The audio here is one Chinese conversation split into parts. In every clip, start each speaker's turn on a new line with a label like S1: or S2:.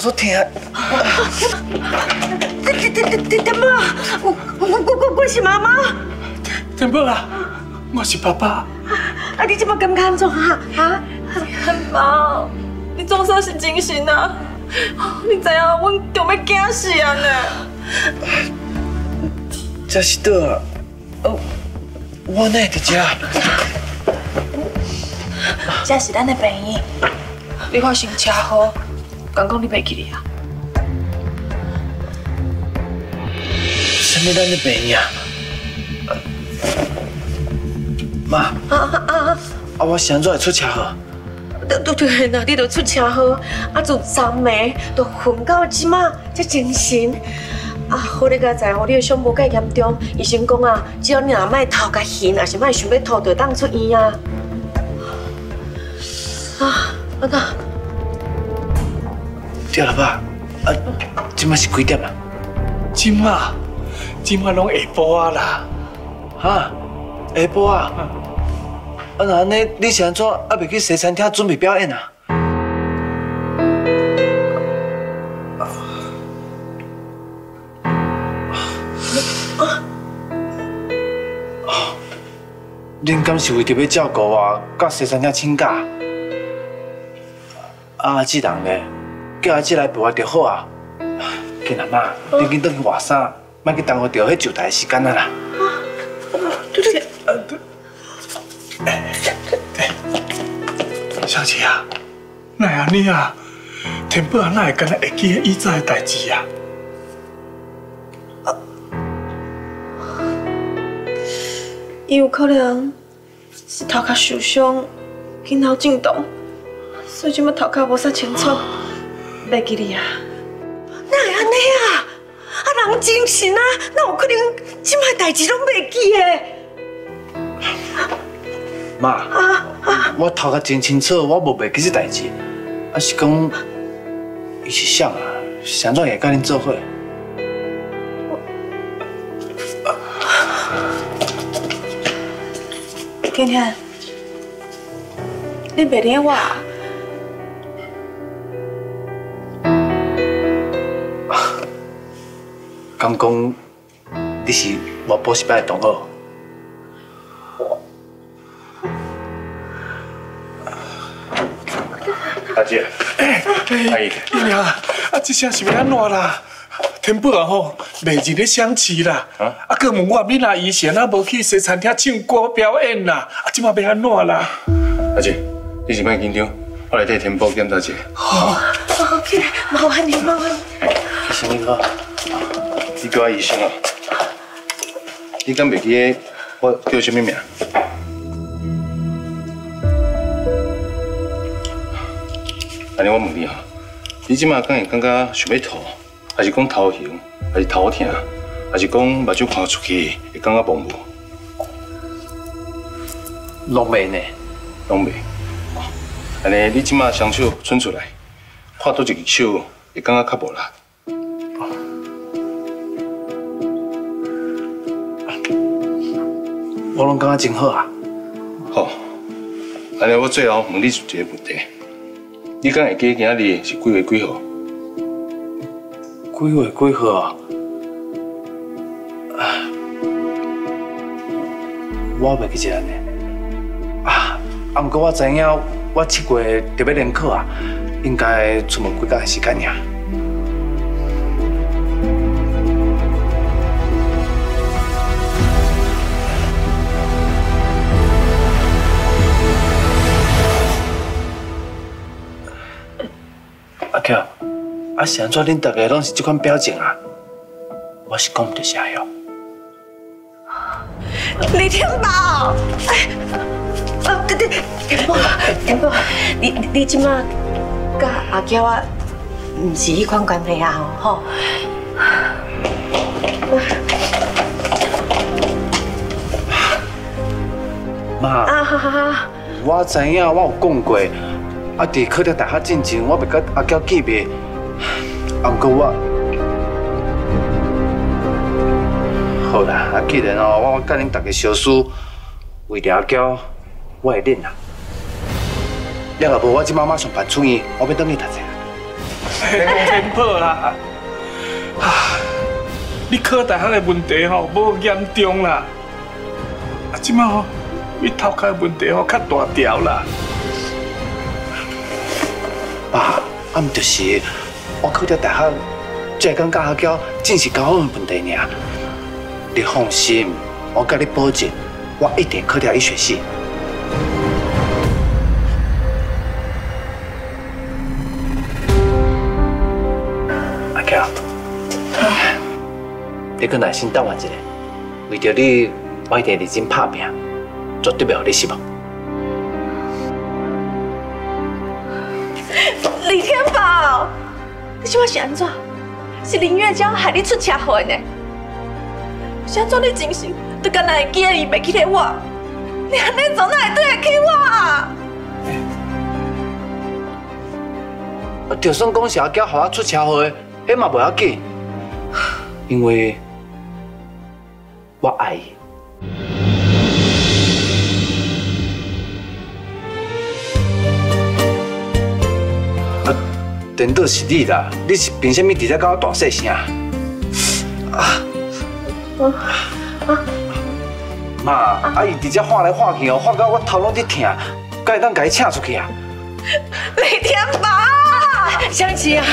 S1: 所疼。
S2: 天天天天宝，我我我我我是妈妈。
S3: 天宝啊，我是爸爸。
S2: 啊，你这么感觉安怎啊？啊？
S4: 天宝，你总算是精神啊！你知影，我就要惊死啊呢。
S1: 这是倒啊？哦，我哪会在这？
S4: 这是咱的病院。你发生车祸，刚刚你袂记哩啊？
S1: 什么咱的病院？妈，啊啊啊！啊，我现在会出车祸。
S2: 对对对，那你就出车祸，啊，就昨暝就昏到即马，才精神。啊，好你个在乎你的伤无介严重，医生讲啊，只要你若莫头甲晕，也是莫想要吐，就当出院啊。啊，阿哥，
S1: 对了爸，啊，今麦是几点啊？
S3: 今麦，今麦拢下晡啊啦。
S1: 哈，下晡啊？啊，那安尼你是安怎还袂去西餐厅准备表演啊？恁敢是为着要照顾我，到西餐厅请假？啊，阿姊人咧，叫阿姐来陪我就好啊。囡阿妈，你紧倒去换衫，莫去耽误着迄就台时间啊啦。
S2: 对对，呃
S3: 对。小姐啊，哪会安尼啊？天宝啊，哪会敢若会记以前的代志啊？
S4: 伊有可能是头壳受伤，去脑震动，所以即么头壳无啥清楚，袂记哩啊。
S2: 哪会安尼啊？啊，人精神啊，哪有可能即摆代志拢袂记的？
S1: 妈，啊啊！我头壳真清楚，我无袂记这代志，啊是讲，伊是想啊，想怎会甲恁做伙？
S4: 天天，你袂理我啊？
S1: 刚讲你是我补习班的同学。
S5: 阿姐，阿姨，
S3: 姨娘，啊，这声是要安怎啦？天宝啊吼，每日咧相起啦，啊，啊，佮问我闽南以前啊无去西餐厅唱歌表演啦，啊，即马要安怎啦？
S5: 阿姐，你是莫紧张，我来替天宝检查一下。
S2: 好，OK，麻烦你，麻烦你。
S1: 医生你好，
S5: 你叫我医生啊？你敢袂记我叫什么名？安尼我问你啊，你即马敢会感觉想要吐，还是讲头晕，还是头痛，还是讲目睭看出去会感觉模糊？
S1: 拢袂呢，
S5: 拢袂。安尼你即马双手伸出来，看倒一只手会感觉较无力。
S1: 我拢感觉真好啊。
S5: 好，安尼我最后问你一个问题。你敢会记今日是几月几号？
S1: 几月几号啊？我袂记得呢。啊，啊，不过我知影，我七月特别联考啊，应该出门几天时间尔。啊是安怎恁大家拢是这款表情啊？我是讲唔得啥哟。
S2: 李天宝，哎，啊对对，天宝，天宝，你你即马甲阿娇啊，唔是迄款关系啊吼。
S1: 妈，
S2: 啊，
S1: 我知影，我有讲过，啊，伫考虑大学进前，我袂甲阿娇见面，啊，不过我，好啦，啊，既然哦，我我甲恁大家相思，为了阿娇，我会忍啦。了后无，我即马马上办出院，我要等你读册。
S3: 天破啦！啊，你考大学的问题吼，无严重啦。啊，即马吼，你头壳的问题吼较大条啦。
S1: 爸，啊，毋就是我考到大学，才讲教学校正是高温问题尔。你放心，我甲你保证，我一定考到医学系。阿乔，你搁耐心等我一下，为着你，我一定认真拍拼，绝对袂让你失望。
S4: 李天宝，你即摆是安怎？是林月娇害你出车祸呢？是安怎你精神都敢若会记得伊袂记得我？你安尼做哪会对得起我啊？
S1: 就算讲是阿娇，害我出车祸，迄嘛袂要紧，因为我爱伊。颠倒是你啦，你是凭什么直接甲我大细声？啊妈，阿姨直接喊来喊去哦，喊到我头拢在痛，敢会当甲伊请出去啊？
S4: 雷天宝，
S2: 湘琪啊，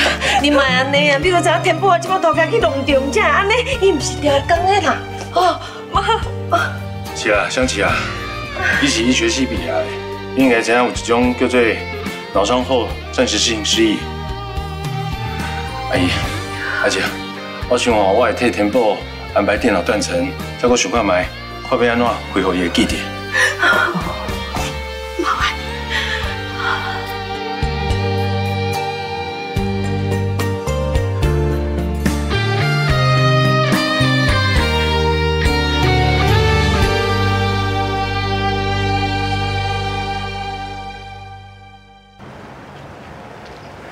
S2: 你莫安尼啊！你都知影天宝啊，即摆头家去农场，才会安尼，伊毋是调工的啦。哦，妈，
S5: 是啊，湘琪啊，你是医学系毕业的，你应该知影有一种叫做脑伤后暂时性失忆。阿姨，阿姐，我想哦，我会替天宝安排电脑断层，再搁想看卖，看要安怎恢复伊的记忆。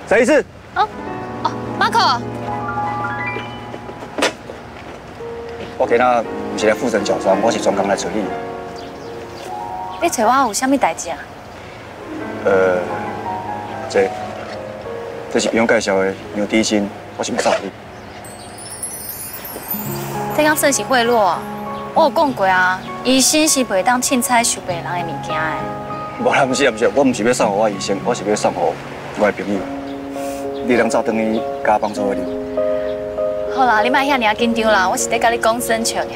S6: 再一次，
S7: 哦哦，Marco，
S6: 我今仔不是来负责角霜，我是专工来找你。
S7: 你找我有啥物代志啊？
S6: 呃，这这是朋友介绍的牛低薪，我是要送你。
S7: 这刚算是贿赂啊，我有讲过啊，医生是袂当凊彩收别人的物件的。
S6: 无啦，不是啊，不是，我不是要送给我的医生，我是要送给我的朋友。你能早等于加帮助我你。
S7: 好啦，你莫遐尔紧张啦，我是在甲你讲生笑尔。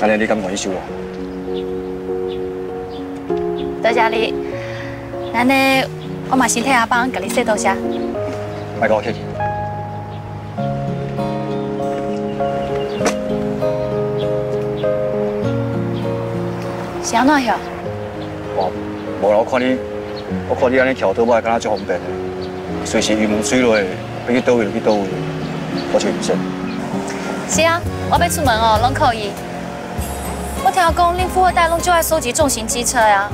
S6: 安尼你敢愿意收我？
S7: 多谢你，安尼我嘛先替阿邦甲你说多谢。
S6: 卖跟我客气。
S7: 是安怎样？
S6: 我无啦，我看你，我看你安尼跳倒摆，敢若足方便的，随时鱼门水落，要去倒位就去倒位，我就唔信。
S7: 是啊，我要出门哦，拢可以。我听讲恁富二代拢就爱收集重型机车呀。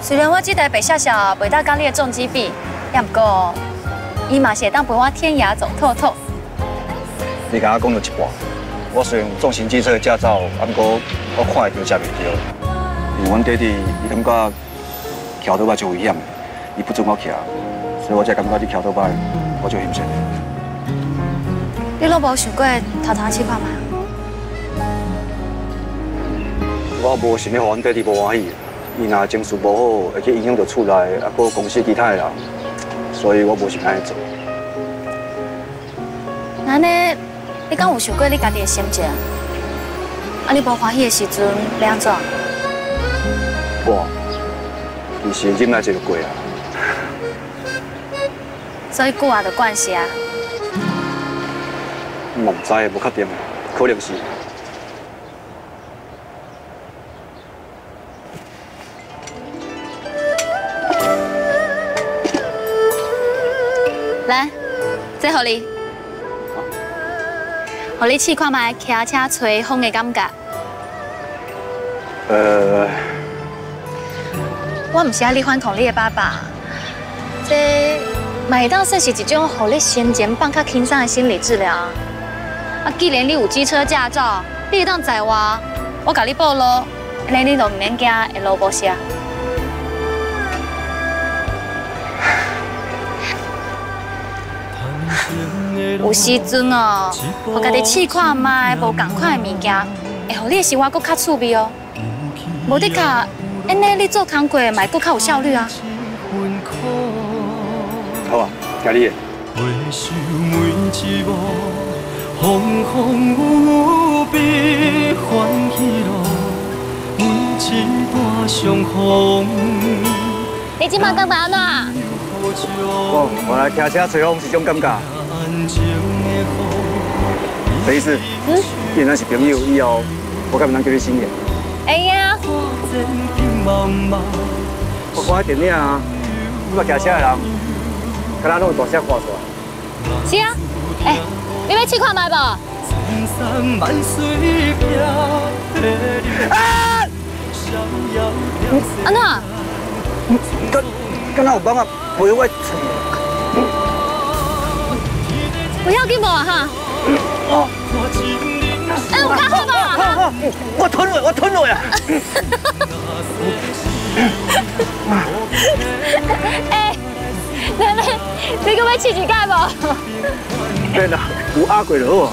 S7: 虽然我这台白小小袂当甲你的重机比，也毋过伊嘛是会当陪我天涯走透透。
S6: 你甲我讲到一半，我虽然有重型机车的驾照，啊，不过我看会到食袂着。因为阮爹地伊感觉桥倒摆就危险，伊不准我徛，所以我才感觉你桥倒摆我就险险。
S7: 你拢无想过偷偷试看吗？
S6: 我无想要互阮爹地无欢喜，伊若情绪无好，会去影响到厝内，啊，搁公司其他的人，所以我无想安尼做。
S7: 那呢？你敢有想过你家己的心情？啊，你无欢喜的时阵要安怎？
S6: 我，其实忍耐就过啊。
S7: 所以久啊的关系啊。
S6: 我唔知，无确定，可能是。
S7: 来，这互你，互你试看卖骑车吹风的感觉。
S6: 呃，
S7: 我唔是要你反抗你的爸爸，这嘛会当算是一种互你先前放较轻松的心理治疗。啊，既然你有机车驾照，你会当载我，我甲你报咯，安尼你就唔免惊会路无车。有时阵哦，我家己试看卖无同款的物件，会互你的生活搁较趣味哦。无的确，安尼你做工过嘛搁较有效率啊。
S8: 好啊，家你的。
S9: 回首每一幕，风风雨雨欢喜乐，每一段相逢。
S7: 你今晚感觉安怎？
S8: 哦，我来骑车吹风是种感觉。什么意思？嗯，既然是朋友，以后我敢不能叫你新年？
S7: 哎呀！
S8: 我看电影啊，你嘛骑车的人，敢若拢有大声看出来。
S7: 是啊，哎，你要试看卖无？啊！安怎？
S8: 敢敢若有帮啊陪我吹？
S7: 不要紧无啊哈？哦。哎，我看好无啊哈？
S8: 我吞落，我吞落呀！
S7: 哎，奶奶，你可要试试看无？
S8: 对啦，有阿贵就好。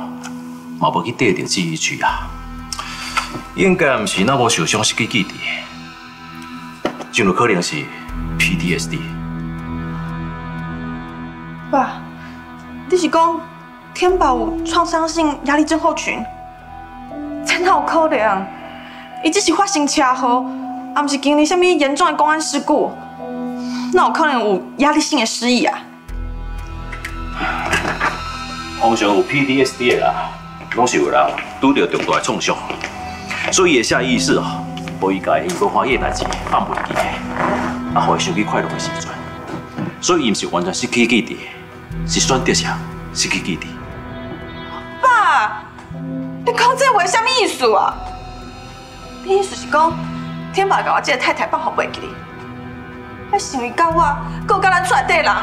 S10: 嘛无去得到记忆区啊，应该毋是那无受伤失去记忆，就有可能是 PTSD。
S11: 爸，你是讲天宝有创伤性压力症候群？真有可能，伊只是发生车祸，也毋是经历什么严重的公安事故。那有可能有压力性的失忆啊？
S10: 通常有 PTSD 啦，拢是有人拄到重大的创伤，所以下意识哦，无伊家伊无欢喜的代志放袂记，啊，互伊想起快乐的时阵，所以伊毋是完全失去记忆，是选择上失去记忆。
S11: 爸，你讲这话什么意思啊？你意思是讲天宝甲我这个太太放好袂记？还想伊甲我，搁甲咱厝内人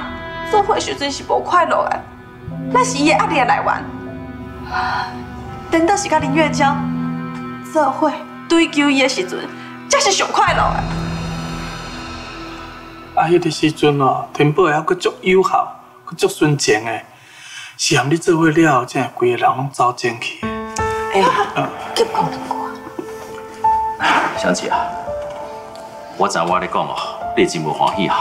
S11: 做伙时阵是无快乐的，那是伊的压力来源。等到是甲林月娇做伙追求伊的时阵，才是上快乐的。
S3: 啊，迄个时阵哦，天宝还阁足友好，阁足纯情的，是含你做伙了后，才会规个人拢走进去。
S2: 哎，结讲两句。
S10: 香姐啊，我知我咧讲哦。你真无欢喜啊！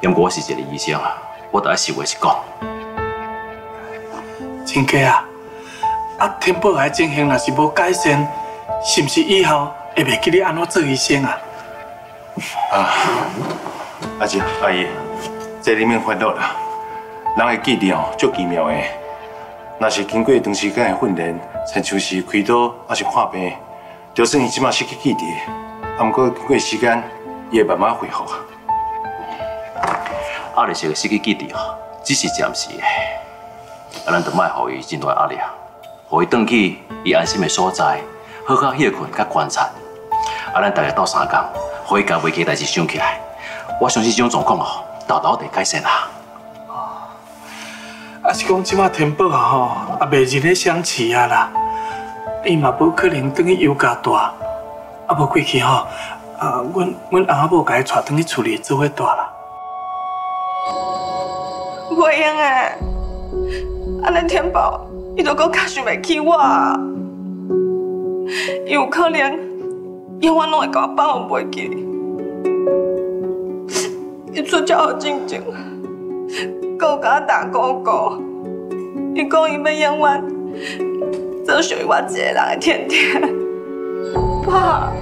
S10: 因我是一个医生啊，我得爱实话实讲。
S3: 亲家啊，啊天宝的情形若是无改善，是毋是以后会袂记你安怎做医生啊？
S5: 啊，阿姐阿姨，这里面烦恼啦。人的记忆哦，足奇妙的。若是经过长时间的训练，亲像是开刀还是看病，就算伊即马失去记忆，啊，不过经过时间。也慢慢恢复啊！
S10: 阿丽是个失去记忆啊，只是暂时的。啊，咱得卖互伊真大压力啊，互伊回去伊安心的所在，好好歇困、甲观察。啊，咱大家斗三工，互伊把未记代志想起来。我相信这种状况哦，豆豆得改善啦。
S3: 啊，是讲即马天宝啊吼，也袂认得相似啊啦。伊嘛无可能等于油加大，啊无过去吼。啊，阮阮阿母甲伊带转去厝里做伙住啦。
S11: 袂用啊，啊，咱天宝，伊都阁较想袂起我，伊有可能永远拢会甲我放互袂记。伊出招好静静，阁有甲我打勾勾，伊讲伊要永远
S4: 只属于我一个人的甜甜。爸，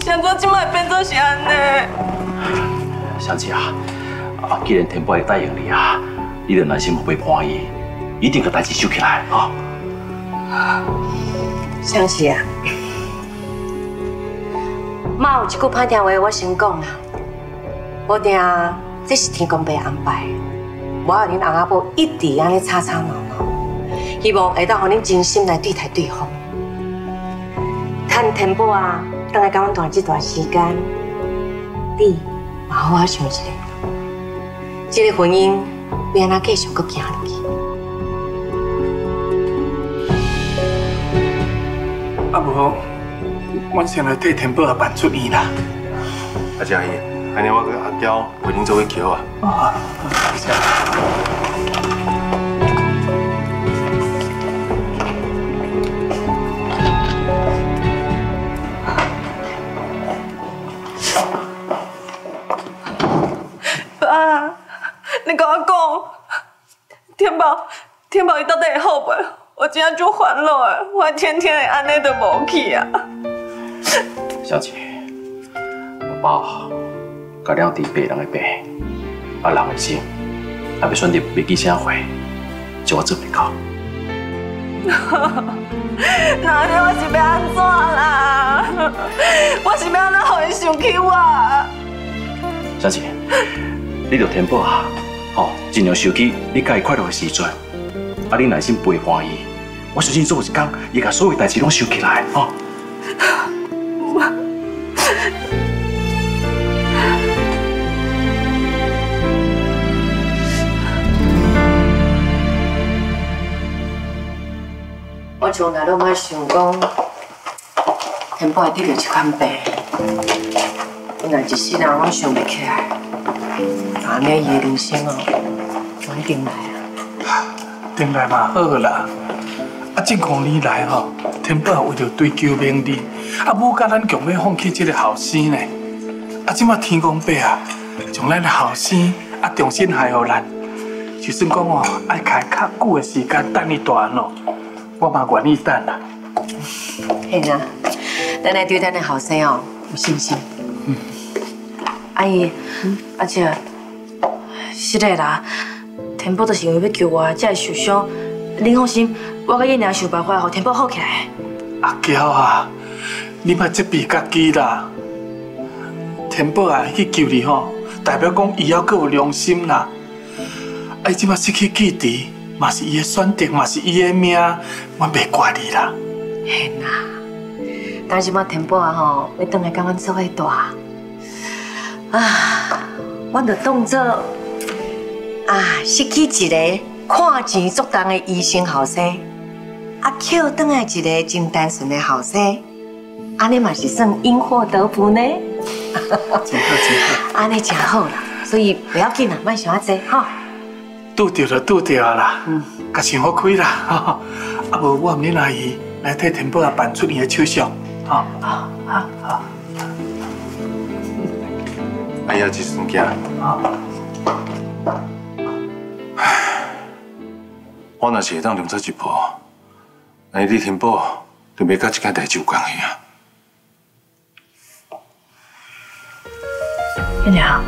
S4: 现在今麦变做是安尼？
S10: 香琪啊，啊，既然天宝会答应你啊，你的内心不会欢喜，一定把代志收起来啊。
S2: 相琪啊，妈有一句歹听话，我先讲啦。无定这是天公伯安排，我和恁翁仔某一直安尼吵吵闹闹，希望会当和恁真心来对待对方。趁天宝啊，等来甲阮团这段时间，你嘛好好想一下，这个婚姻要安怎继续搁行落去？
S3: 啊无，我先来替天宝啊办出院啦。
S5: 阿姐阿姨，安尼我跟阿娇陪恁做伙桥啊。
S3: 啊，谢谢。
S4: 爸，你跟我讲，天宝，天宝，你到底会好袂？我真正就烦恼的，我天天会安尼都无去啊。
S10: 小琪，爸，甲了伫白人的白，啊人的心，还要选择袂记啥话，就我做袂到。
S4: 那你我是要安怎啦？我是要安怎互伊想起我？
S10: 小琪，你着填补啊，吼，尽量想起你甲伊快乐的时阵，啊，你内心不会欢喜，我相信总有一天，伊甲所有代志拢想起来，吼。
S2: 我从来都莫想讲，天宝会得到这款病，原来一世人拢想袂起来。安尼伊的人生哦，我一定来啊！
S3: 定来嘛好啦。啊，近五年来吼，天宝为着追求名利，啊，母甲咱强要放弃这个后生呢。啊，即马天公伯啊，将咱的后生啊重新害予咱。就算讲哦，爱开较久的时间等伊大汉咯，我嘛愿意等啦。
S2: 嘿啊，咱来对咱的后生哦有信心。阿姨，阿姐，是的啦，天宝就是因为要救我，才会受伤。您放心，我甲叶娘想办法，让天宝好起来。
S3: 阿娇啊，你莫责备家己啦。天宝啊，去救你吼，代表讲伊还阁有良心啦。啊，伊即马失去记忆，嘛是伊的选择，嘛是伊的命，我袂怪你啦。
S2: 嘿啦，但是嘛，天宝啊吼，要倒来甲阮做伙大。啊，阮着当做啊，失去一个看钱足重的医生后生，啊，捡倒来一个真单纯的后生，安尼嘛是算因祸得福呢。
S3: 真好真好，
S2: 安尼真好啦，所以不要紧啦，莫想遐济哈。
S3: 拄着就拄着啊啦，甲想好开啦。啊无我毋恁阿姨来替天宝啊办出院的手续，哈。
S2: 好好好，
S5: 哎呀，这算惊。我若是会当量出一步，那你天宝就袂甲这件代志有关系啊。
S4: 月亮，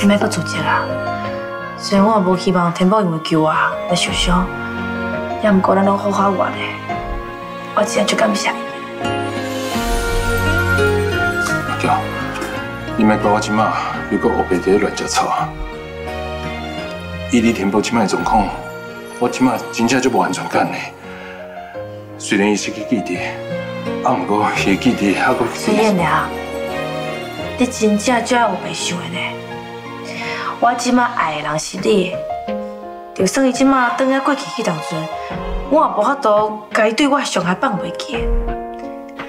S4: 你莫搁自责啦。虽然我也无希望天宝因为救我来受伤，也毋过咱拢好好活的。我真正就感谢伊。
S5: 阿娇，你莫怪我即马又搁黑白在乱食草。以你天宝即摆的状况，我即马真正就无安全感呢。虽然伊失去记忆，啊，毋过伊的记忆还搁
S4: 是燕良，你真正就要有白想的呢。我即马爱的人是你，就算伊即马倒来过去去当阵，我也无法度甲伊对我伤害放袂记。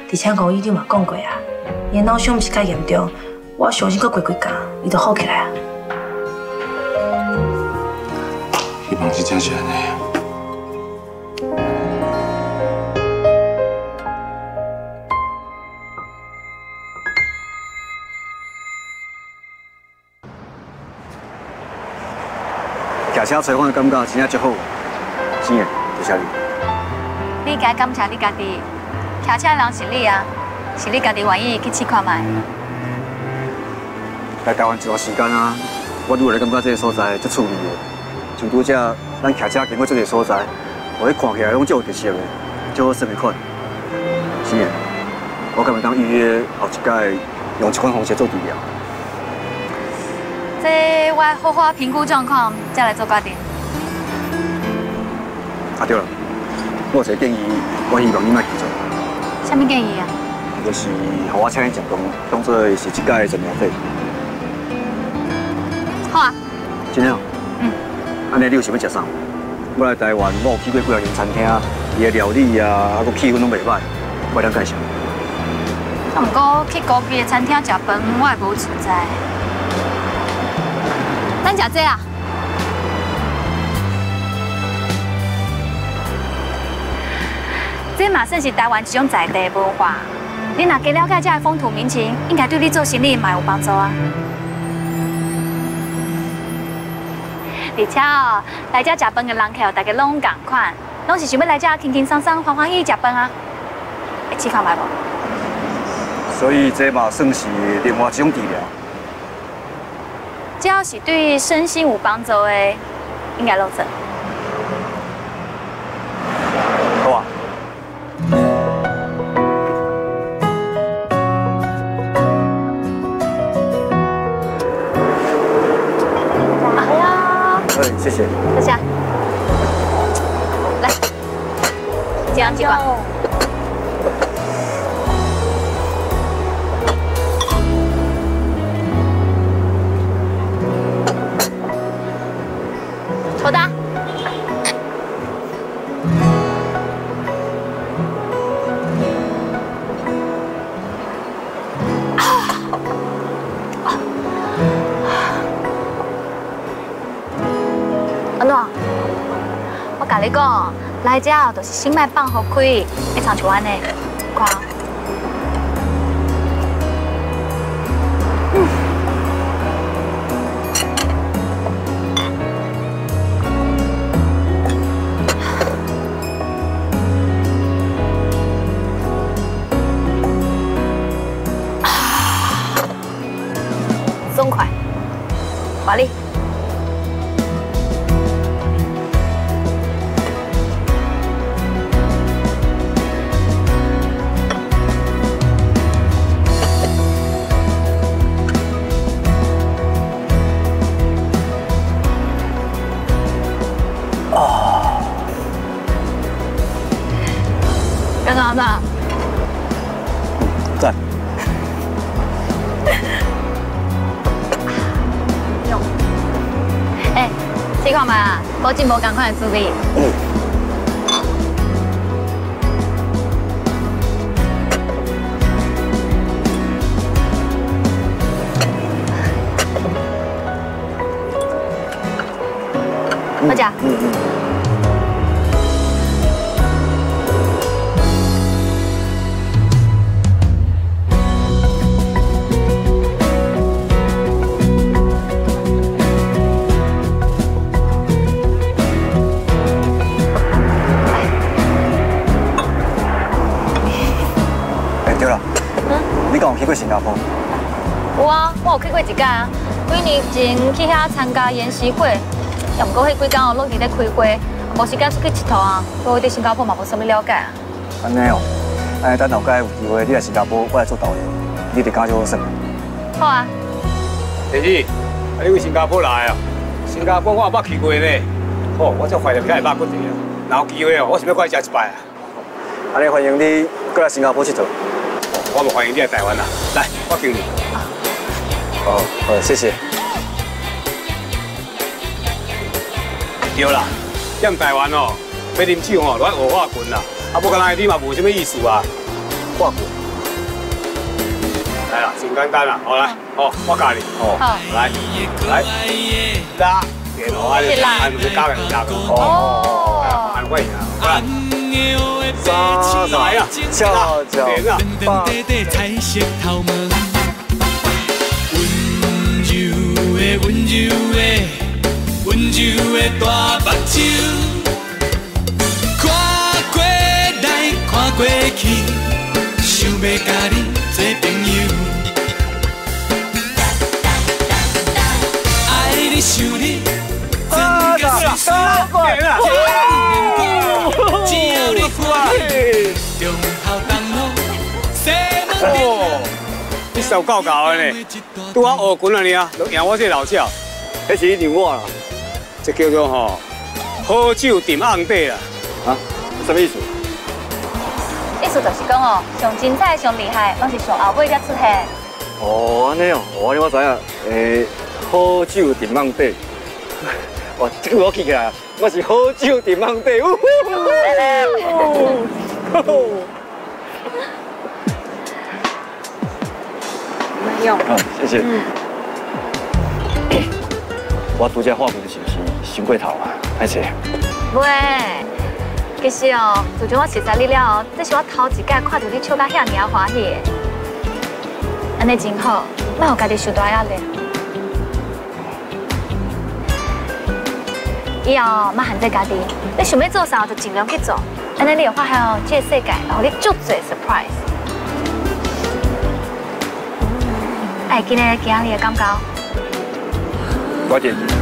S4: 而且吴医你嘛讲过啊，伊的脑伤毋是介严重，我相信搁过几工，伊就好起来啊。
S5: 希望是真是安尼。
S6: 骑车找我的感觉真正足好，真的，谢谢你。
S7: 你该感谢你家己，骑车的人是你啊，是你家己愿意去试看卖。
S6: 来台湾一段时间啊，我愈来感觉这个所在足趣味的，像拄只咱骑车经过这个所在，互你看起来拢足有特色的，足好生的款。是的，我敢会当预约后一届用这款方式做治疗。
S7: 这我好好评估状况，再来做决定。
S6: 啊对了，我有一个建议，我希望你莫去做，
S7: 什么建议啊？
S6: 就是互我请你食饭，当做是一届的诊疗费。
S7: 好啊，
S6: 真的？安尼你有想要食啥？我来台湾，我有去过几啊间餐厅，伊的料理啊，啊个气氛拢袂歹，我当介绍。
S7: 不过去高级的餐厅食饭，我也无存在。咱食这啊？这嘛算是台湾一种在地文化。你若加了解这风土民情，应该对你做生意嘛有帮助啊。而且哦，来这食饭的人客大家拢共款，拢是想要来遮轻轻松松、欢欢喜喜食饭啊。会试看卖无？
S6: 所以这嘛算是另外一种治疗。
S7: 只要是对身心有帮助的，应该拢做。
S6: 谢谢。
S7: 坐下。来，这样几罐。就是新麦放好开，非常台湾的，证无参加研习会，也毋过迄几天哦，拢伫咧开会，无时间出去佚佗啊，所以我对新加坡嘛无什么了解啊。
S6: 安尼哦，安尼等后界有机会你来新加坡，我来做导游，你得感觉好耍。
S7: 好啊，
S12: 弟弟，啊，你为新加坡来啊？新加坡我也捌去过呢。哦，我真怀念遐个肉骨头啊！若有机会哦，我想要过来食一摆啊。
S6: 安尼欢迎你过来新加坡佚佗。
S12: 我们欢迎你来台湾啦，来，我敬你。
S6: 哦，好，谢谢。
S12: 对啦，踮台湾哦，要啉酒哦，来学画拳啦。啊，不干那你嘛无什么意思啊。
S6: 画拳。
S12: 来啦，真简单啦，好来，哦，我教你，哦，来，来，拉，点哦，按按住加个加个，哦，按位啊，来。
S6: 三来啊，跳脚棒。
S13: 温柔的温柔的温柔的大目睭，看过
S8: 去，想要甲你做朋友。爱你想你，真只要你欢喜，中孝东路西门町。
S14: 你手够高的呢，拄啊学拳啊你啊，赢我这老少，那是让我啦，这叫做吼好酒点红底啦。
S6: 啊，什么意思？
S7: 意思就是讲哦，上精彩、上厉害，拢是上后尾才出现。
S6: 哦，安尼哦，我我知影，诶，好酒点红底。哇，这个我记起来，我是好酒点红底。
S2: 没有。
S6: 好，谢谢。我拄则画面是不是伤过头啊？歹势。
S7: 喂，其实哦，自从我认识你了哦，这是我头一届看到你笑到遐尔欢喜的，安尼真好，莫让家己受大压力。以后莫限制家己，你想要做啥就尽量去做，安尼你会发现哦，这个世界然后你足多 surprise。哎，今日今日你的感觉？
S6: 我点。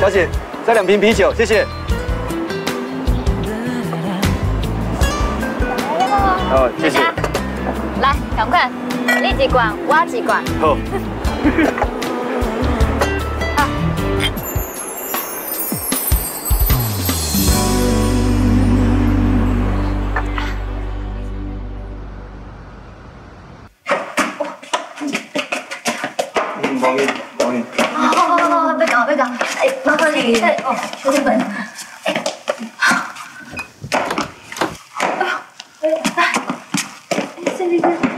S6: 小姐，再两瓶啤酒，谢谢。哦，谢谢。
S7: 来，赶快，你几罐，我几罐。
S6: 好
S7: 来，这里边。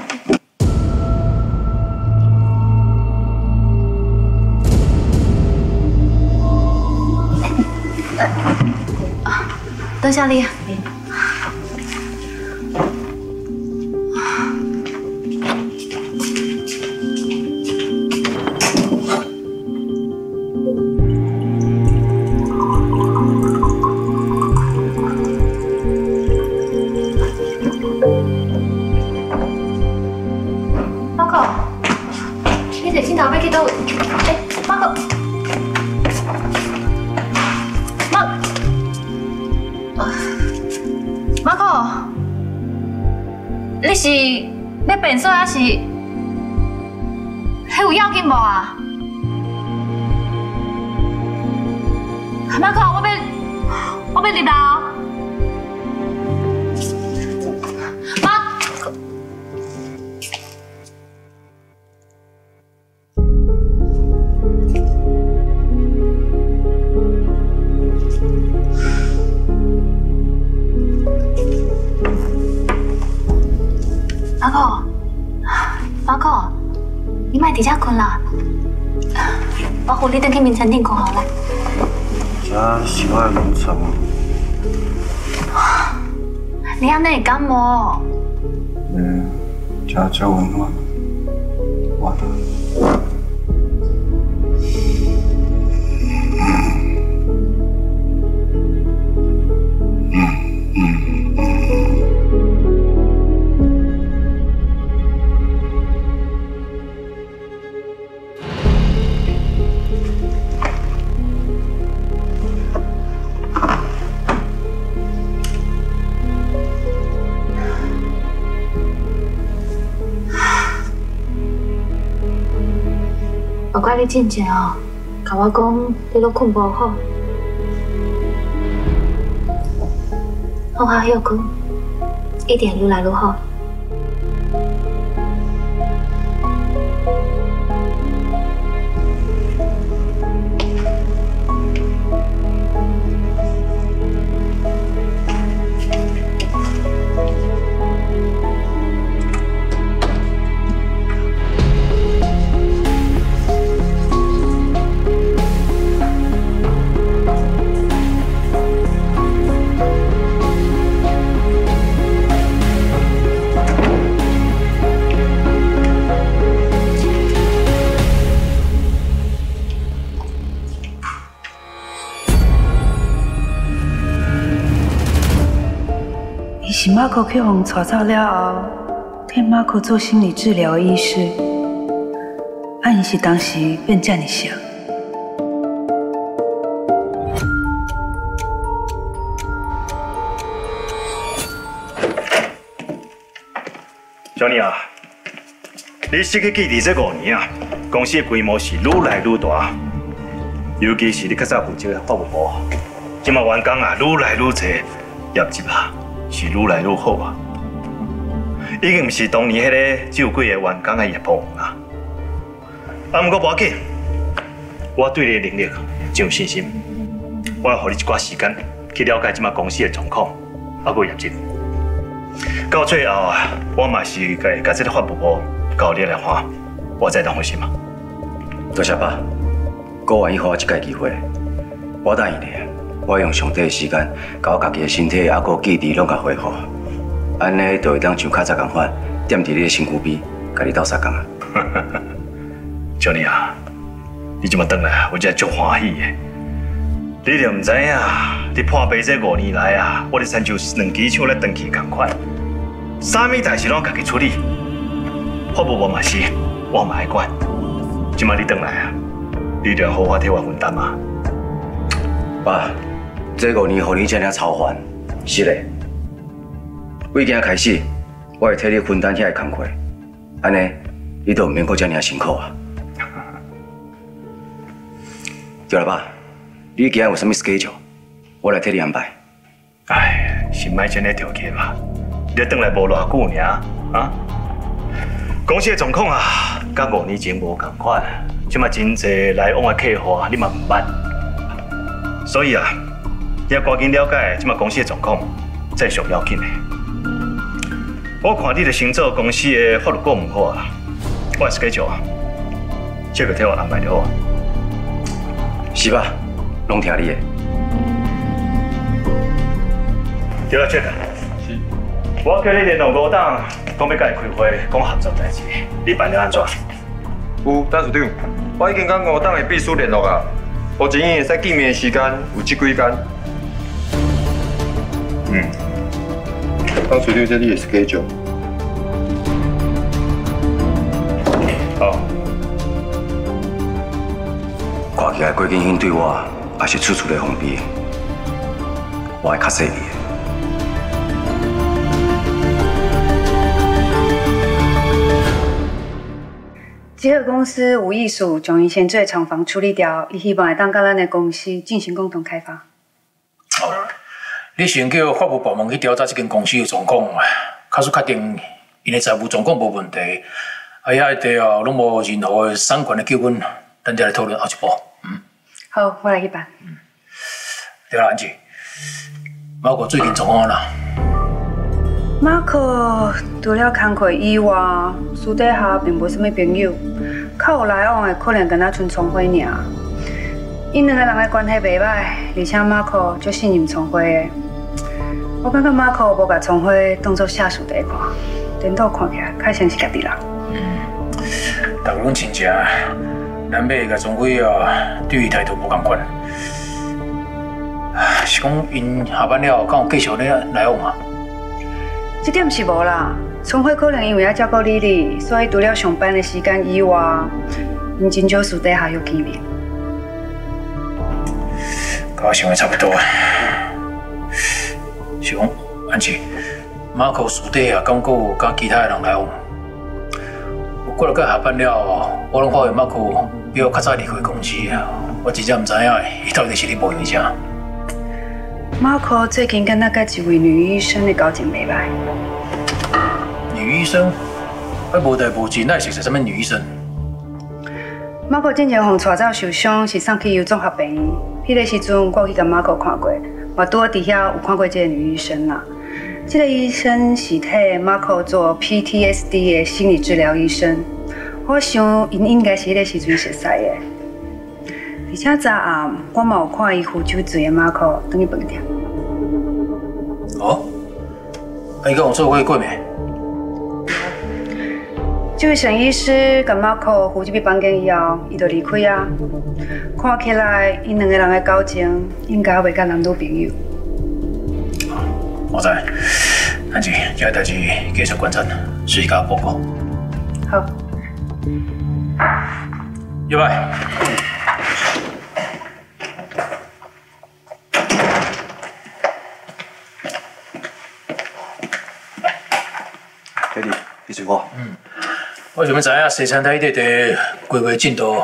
S7: 等下不怪你真正哦，甲我讲你拢困无好，好好休困，一定愈来愈好。
S15: 马可去互带走了。后，替马可做心理治疗医师，啊，伊是当时变这么想。
S16: 小妮啊，你失去记忆这五年啊，公司的规模是愈来愈大，尤其是你较早负责的法务部，今麦员工啊愈来愈多，业绩啊。是愈来愈好啊，已经不是当年迄个只有几个员工的业务啊。啊，不过不要紧，我对你的能力真有信心，我要给你一寡时间去了解今麦公司的状况，啊，个业绩。到最后啊，我嘛是该甲这个发布部交你来看，我再当回心嘛。
S6: 多谢爸，哥愿意给我一个机会，我答应你，我用上帝的时间，把我家己的身体也个记忆拢甲恢复，安尼就会当像较早共款，踮伫你的身躯边，甲你斗相共啊。
S16: 小妮啊，你这么回来，我真系足欢喜的。你就唔知影，你破病这五年来啊，我哋亲像两支枪咧长期共款。啥物代志拢家己处理，发布我嘛是，我嘛爱管。今麦你回来啊，你就要好好替我分担嘛。
S6: 爸，这五年互你这样操烦，是嘞。为今开始，我会替你分担遐个工课，安尼你都唔免过这样辛苦啊。对了，爸，你今日有什么 schedule，我来替你安排。
S16: 哎，先卖这样条件吧。你回来无偌久尔啊？公司的状况啊，甲五年前无同款，即嘛真济来往的客户，你嘛唔捌。所以啊，你要赶紧了解即嘛公司的状况，再上要紧的。我看你的行做公司的法律顾问好啊，我是 schedule 啊，这个替我安排就好。
S6: 是吧？拢听你的。
S16: 对了，这个。我叫你联络五党，讲要甲伊开会，讲合作代志，你办得安怎？
S17: 有，董事长，我已经甲五党的秘书联络啊，目前会使见面的时间有这几天。
S16: 嗯，
S17: 董事长，这你的 schedule。
S16: 好。
S6: 看起来郭建兴对我也是处处的封闭，我会较细腻。
S15: 集合公司吴艺术将以前做的厂房处理掉，伊希望会当甲咱的公司进行共同开发。
S18: 哦，你先叫法务部门去调查这间公司的状况，确实确定因的财务状况无问题，啊，遐一地哦拢无任何的产权的纠纷，等下来讨论后一步。嗯，
S15: 好，我来去办。
S18: 嗯，对啦，安琪，包括最近状况啦。
S15: 马可除了工课以外，私底下并无什么朋友，较有来往的可能跟他纯聪辉尔。因两个人的关系袂歹，而且马可就信任聪辉的。我感觉马可无把聪慧当作下属在看，颠倒看起来较像是家己人。
S18: 嗯，大家拢亲戚，难免甲聪慧啊，对伊态度无共款。是讲因下班了，敢有继续咧来往啊？
S15: 这点是无啦，聪慧可能因为要照顾丽丽，所以除了上班的时间以外，因真少私底下有见面。
S18: 跟我想的差不多。是讲，安琪，马可私底下敢有跟其他的人来往？过了个下班了，我拢发现马可比我较早离开公司啊，我真正唔知影，伊到底是咧无影啥？
S15: 马可最近跟那个一位女医生的交情袂歹。
S18: 女医生？我无代无志，那是什么女医生？
S15: 马可之前红带走受伤，是送去有综合病院。迄个时阵，我去甲马可看过，我拄好伫遐有看过这个女医生啦。这个医生是替 Marco 做 PTSD 的心理治疗医生。我想，因应该是迄个时阵熟识的。而且昨暗，我嘛有看伊喝酒醉的马可等于饭店。
S18: 哦，你跟我做过过没？
S15: 这位沈医师跟马可呼入去房间以后，伊就离开啊。看起来，因两个人的交情应该袂甲男女朋友。
S18: 我知。安吉，这个代志继续观察，随家报告。
S15: 好。
S6: 弟弟，你随我。
S18: 嗯。我想要知影西餐台迄个规划进度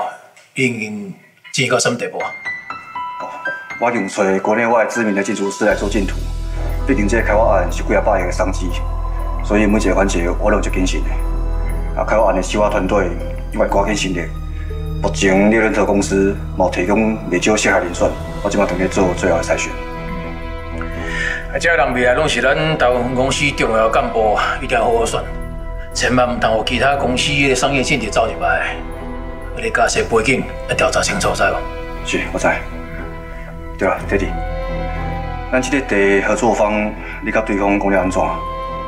S18: 已经进到什么地步啊？
S6: 我用找国内外知名的建筑师来做建图，毕竟这个开发案是几啊百亿的商机，所以每一个环节我拢足谨慎的。啊，开发案的细化团队我会加紧成立。目前猎人特公司冇提供未少适合人选，我即马正在做最后的筛选。
S18: 啊，这人未来拢是咱台湾公司重要干部，一定要好好选，千万唔通有其他公司的商业间谍走入来。你家些背景要调查清楚，知无？
S6: 是，我知。对了，弟弟，咱这个地合作方，你甲对方讲了安怎？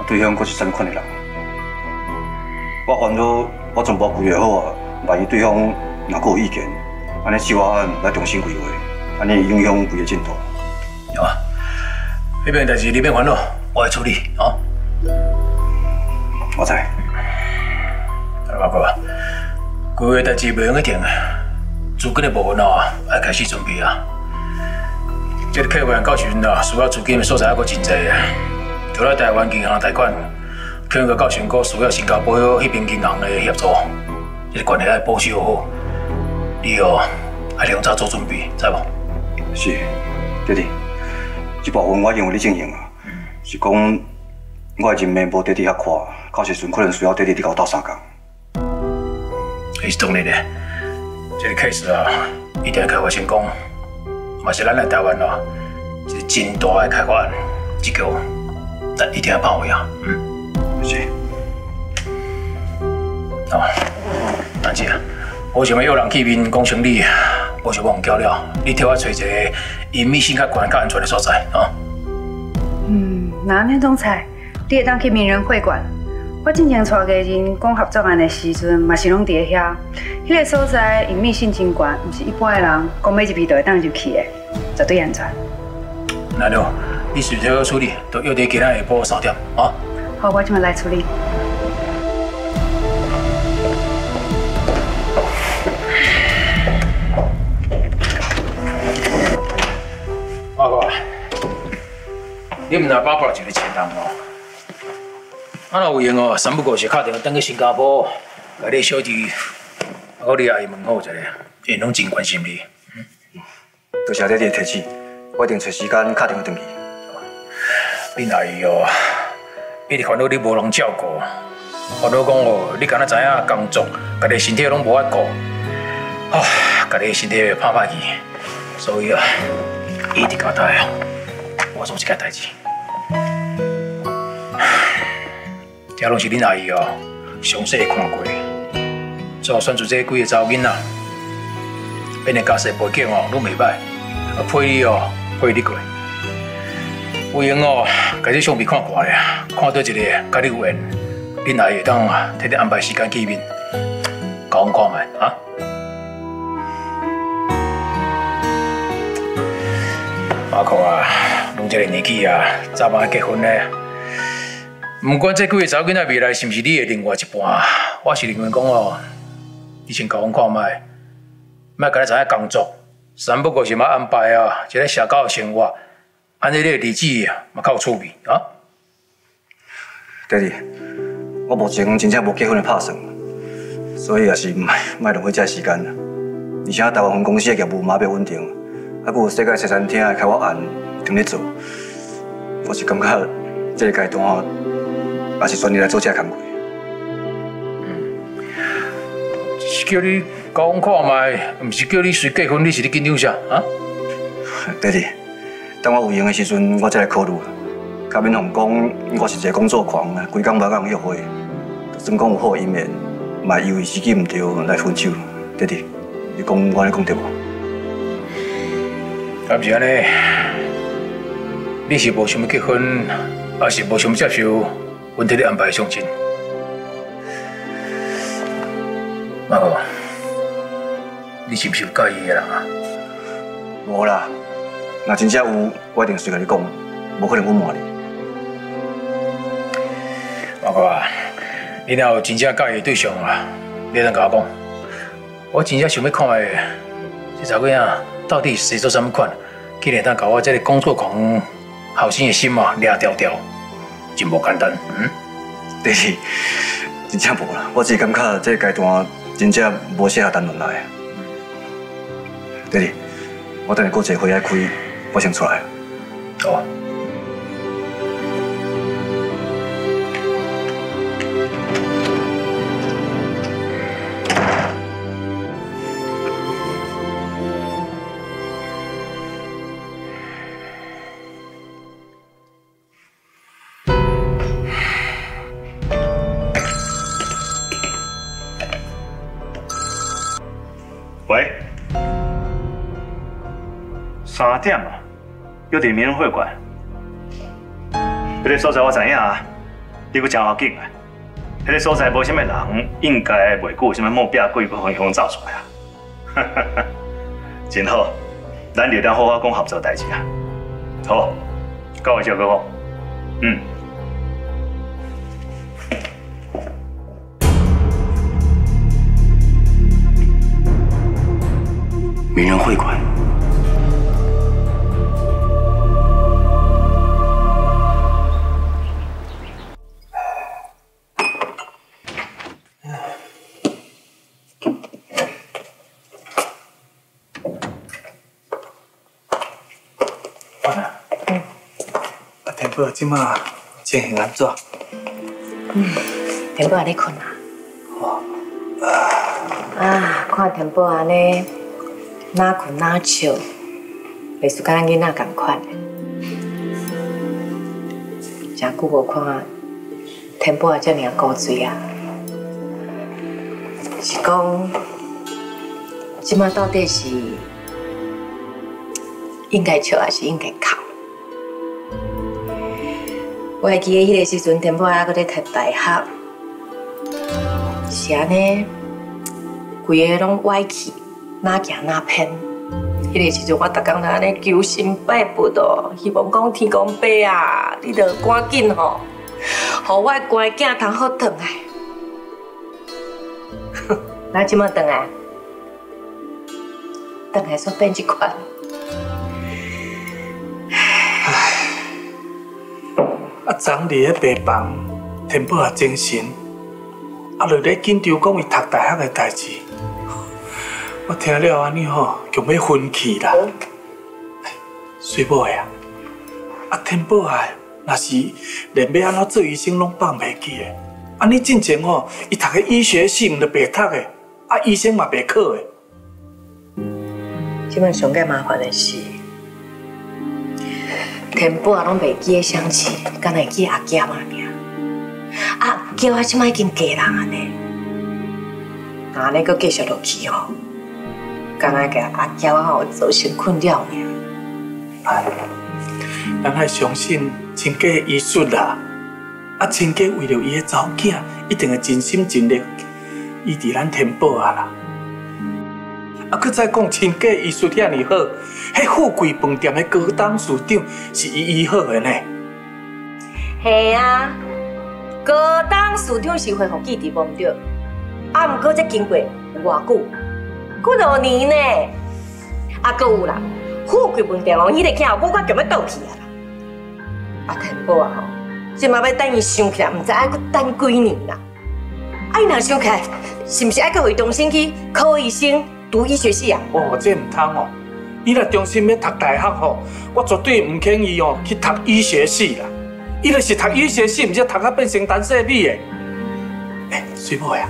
S6: 对方佫是什款的人？我烦恼，我全部规划好啊，万一对方若佫有意见，安尼计划案来重新规划，安尼影响规个进度。
S18: 好啊，那边代志你别烦恼，我来处理啊。
S6: 我知。
S18: 报告，规划代志袂用去停，资金的部分啊，要开始准备啊。这个客户到时阵啊，需要资金的所在还阁真济啊。除了台湾银行贷款，可能个到时阵需要新加坡迄边银行的协助，这个关系要保守好。你哦，还两早做准备，知无？
S6: 是，弟弟，这部分我认为你进行啊，是讲我的人脉无弟弟遐宽，到时阵可能需要弟弟你甲我斗相共。
S18: 是当然的，这个 case 啊，一定要开发成功。嘛是咱来台湾咯，是真大的开发案，这个咱一定要把握呀。嗯，
S6: 是。
S18: 哦，大姐，我想要有人去面讲生理，我想忘交了，你替我找一个隐秘性较悬、较安全的所在啊。
S15: 嗯，那那总裁，你会当去名人会馆。我之前带个人讲合作案的时阵，嘛是拢伫遐。迄个所在隐秘性真悬，毋是一般的人讲买一笔就会当入去的，绝对安全。
S18: 那了，你随这个处理，都约在今天下晡三点啊。
S15: 好，我今日来处理。
S18: 阿哥，你们那爸爸就是钱当哦。啊，那有闲哦，三不五时打电话登去新加坡，把你小弟、我你阿姨问候一下，因拢真关心你。
S6: 多谢爹爹提醒，我一定找时间打电话登去。
S18: 你阿姨哦，一直烦恼你无人照顾，烦恼讲哦，你敢若知影工作，家己身体拢无法顾，啊，家己身体怕怕去，所以啊，一直交代我做这件代志。这拢是恁阿姨哦，详细看过，最后选出这几个查某囡仔，因的家世背景哦，拢袂歹，啊配你哦，配你过。有闲哦，家这相片看过咧，看到一个家你有缘，恁阿姨当啊替你安排时间见面，甲阮看卖啊。阿可啊，拢这个年纪啊，早晚结婚咧。不管这几个查囡仔未来是不是你的另外一半，我是认为讲哦，你先甲我看卖，卖甲你知影工作，三不过是要安排啊，一个社交的生活，安尼你的日子嘛较有趣味啊。
S6: 爹地，我目前真正无结婚的拍算，所以也是莫莫浪费这时间而且台湾分公司的业务嘛比较稳定，还佫有世界茶餐厅的开发案正在做，我是感觉这个阶段。也是选你来做这工作。
S18: 嗯，是叫你讲看卖，唔是叫你随结婚，你是咧紧张啥啊？
S6: 爹地，等我有闲的时阵，我再来考虑。甲闽红讲，我是一个工作狂，规工无讲约会，算讲有好一面，嘛因为时机唔对来分手。爹地，你讲我咧讲对无？
S18: 敢是安尼？你是无想要结婚，还是无想要接受？问题你安排相亲，马哥，你是不是有介意的人啊？
S6: 无啦，若真正有，我一定随甲你讲，无可能隐瞒你。
S18: 哇，你若有真正介意对象啊，你通甲我讲，我真正想要看下这查囡仔到底是做什么款，竟然当甲我这个工作狂好心的心啊掠掉掉，真无简单，嗯？
S6: 第二，真正无啦，我只是感觉这个阶段真正无适合谈恋爱。第二，我等下过一个会要开，我先出来。
S18: 好。
S16: 喂，点啊，要伫名人会馆。迄个所在我知影啊，你阁真好紧啊。迄个所在无啥物人，应该袂久啥物目标鬼不会向走出来啊。哈哈哈，真好，咱就当好好讲合作代志啊。好，各位小哥哥，嗯。
S1: 名人会馆。
S3: 啊，即马情形安怎？
S2: 嗯，天宝在困啊。哦啊，看田宝安尼。哪困哪笑，袂输甲咱囡仔共款。真久无看天宝啊，遮尔古锥啊！是讲，即马到底是应该笑还是应该哭？我还记得迄个时阵，天宝还搁咧读大学，是安尼，规个拢歪去。哪行哪偏，迄个时阵我逐工都安尼求神拜佛哦，希望讲天公伯啊，你着赶紧吼，互我乖囝通好转来。那即马转来，转来煞变一款。
S3: 啊，昨日喺病房，天宝也精神，啊，就咧紧张讲伊读大学的代志。我听了安尼吼，就要分气啦。水某呀，啊天宝啊，若是连要安怎做医生拢放袂记诶。安尼进前吼，伊读个医学系毋着白读诶，啊医生嘛白考诶。
S2: 即摆上个麻烦的是，天宝啊拢袂记得相亲，敢会记阿娇嘛尔？啊，叫啊即摆已经嫁人安尼，安尼搁继续落去吼。刚刚给阿娇啊吼造成困扰呢。
S3: 哎，咱还相信亲家医术啦。啊，亲家为了伊的查某囝，一定会尽心尽力医治咱天宝啊啦。啊，搁再讲亲家医术遐尼好，迄富贵饭店的高档市长是伊医好的呢。
S2: 系啊，高档市长是恢复记忆无对，啊，毋过这经过有偌久。几多年呢？啊，搁有啦，富贵饭店哦，伊个囝我快强要倒去啊！啊，天宝啊吼，即嘛要等伊想起来，毋知爱搁等几年啦。啊，伊若想起来，是毋是爱搁回中心去考医生、读医学系啊？
S3: 哦，这毋通哦！伊若中心要读大学吼，我绝对毋肯伊哦去读医学系啦。伊若是读医学系，毋则读啊变成单色米的。哎，水某呀！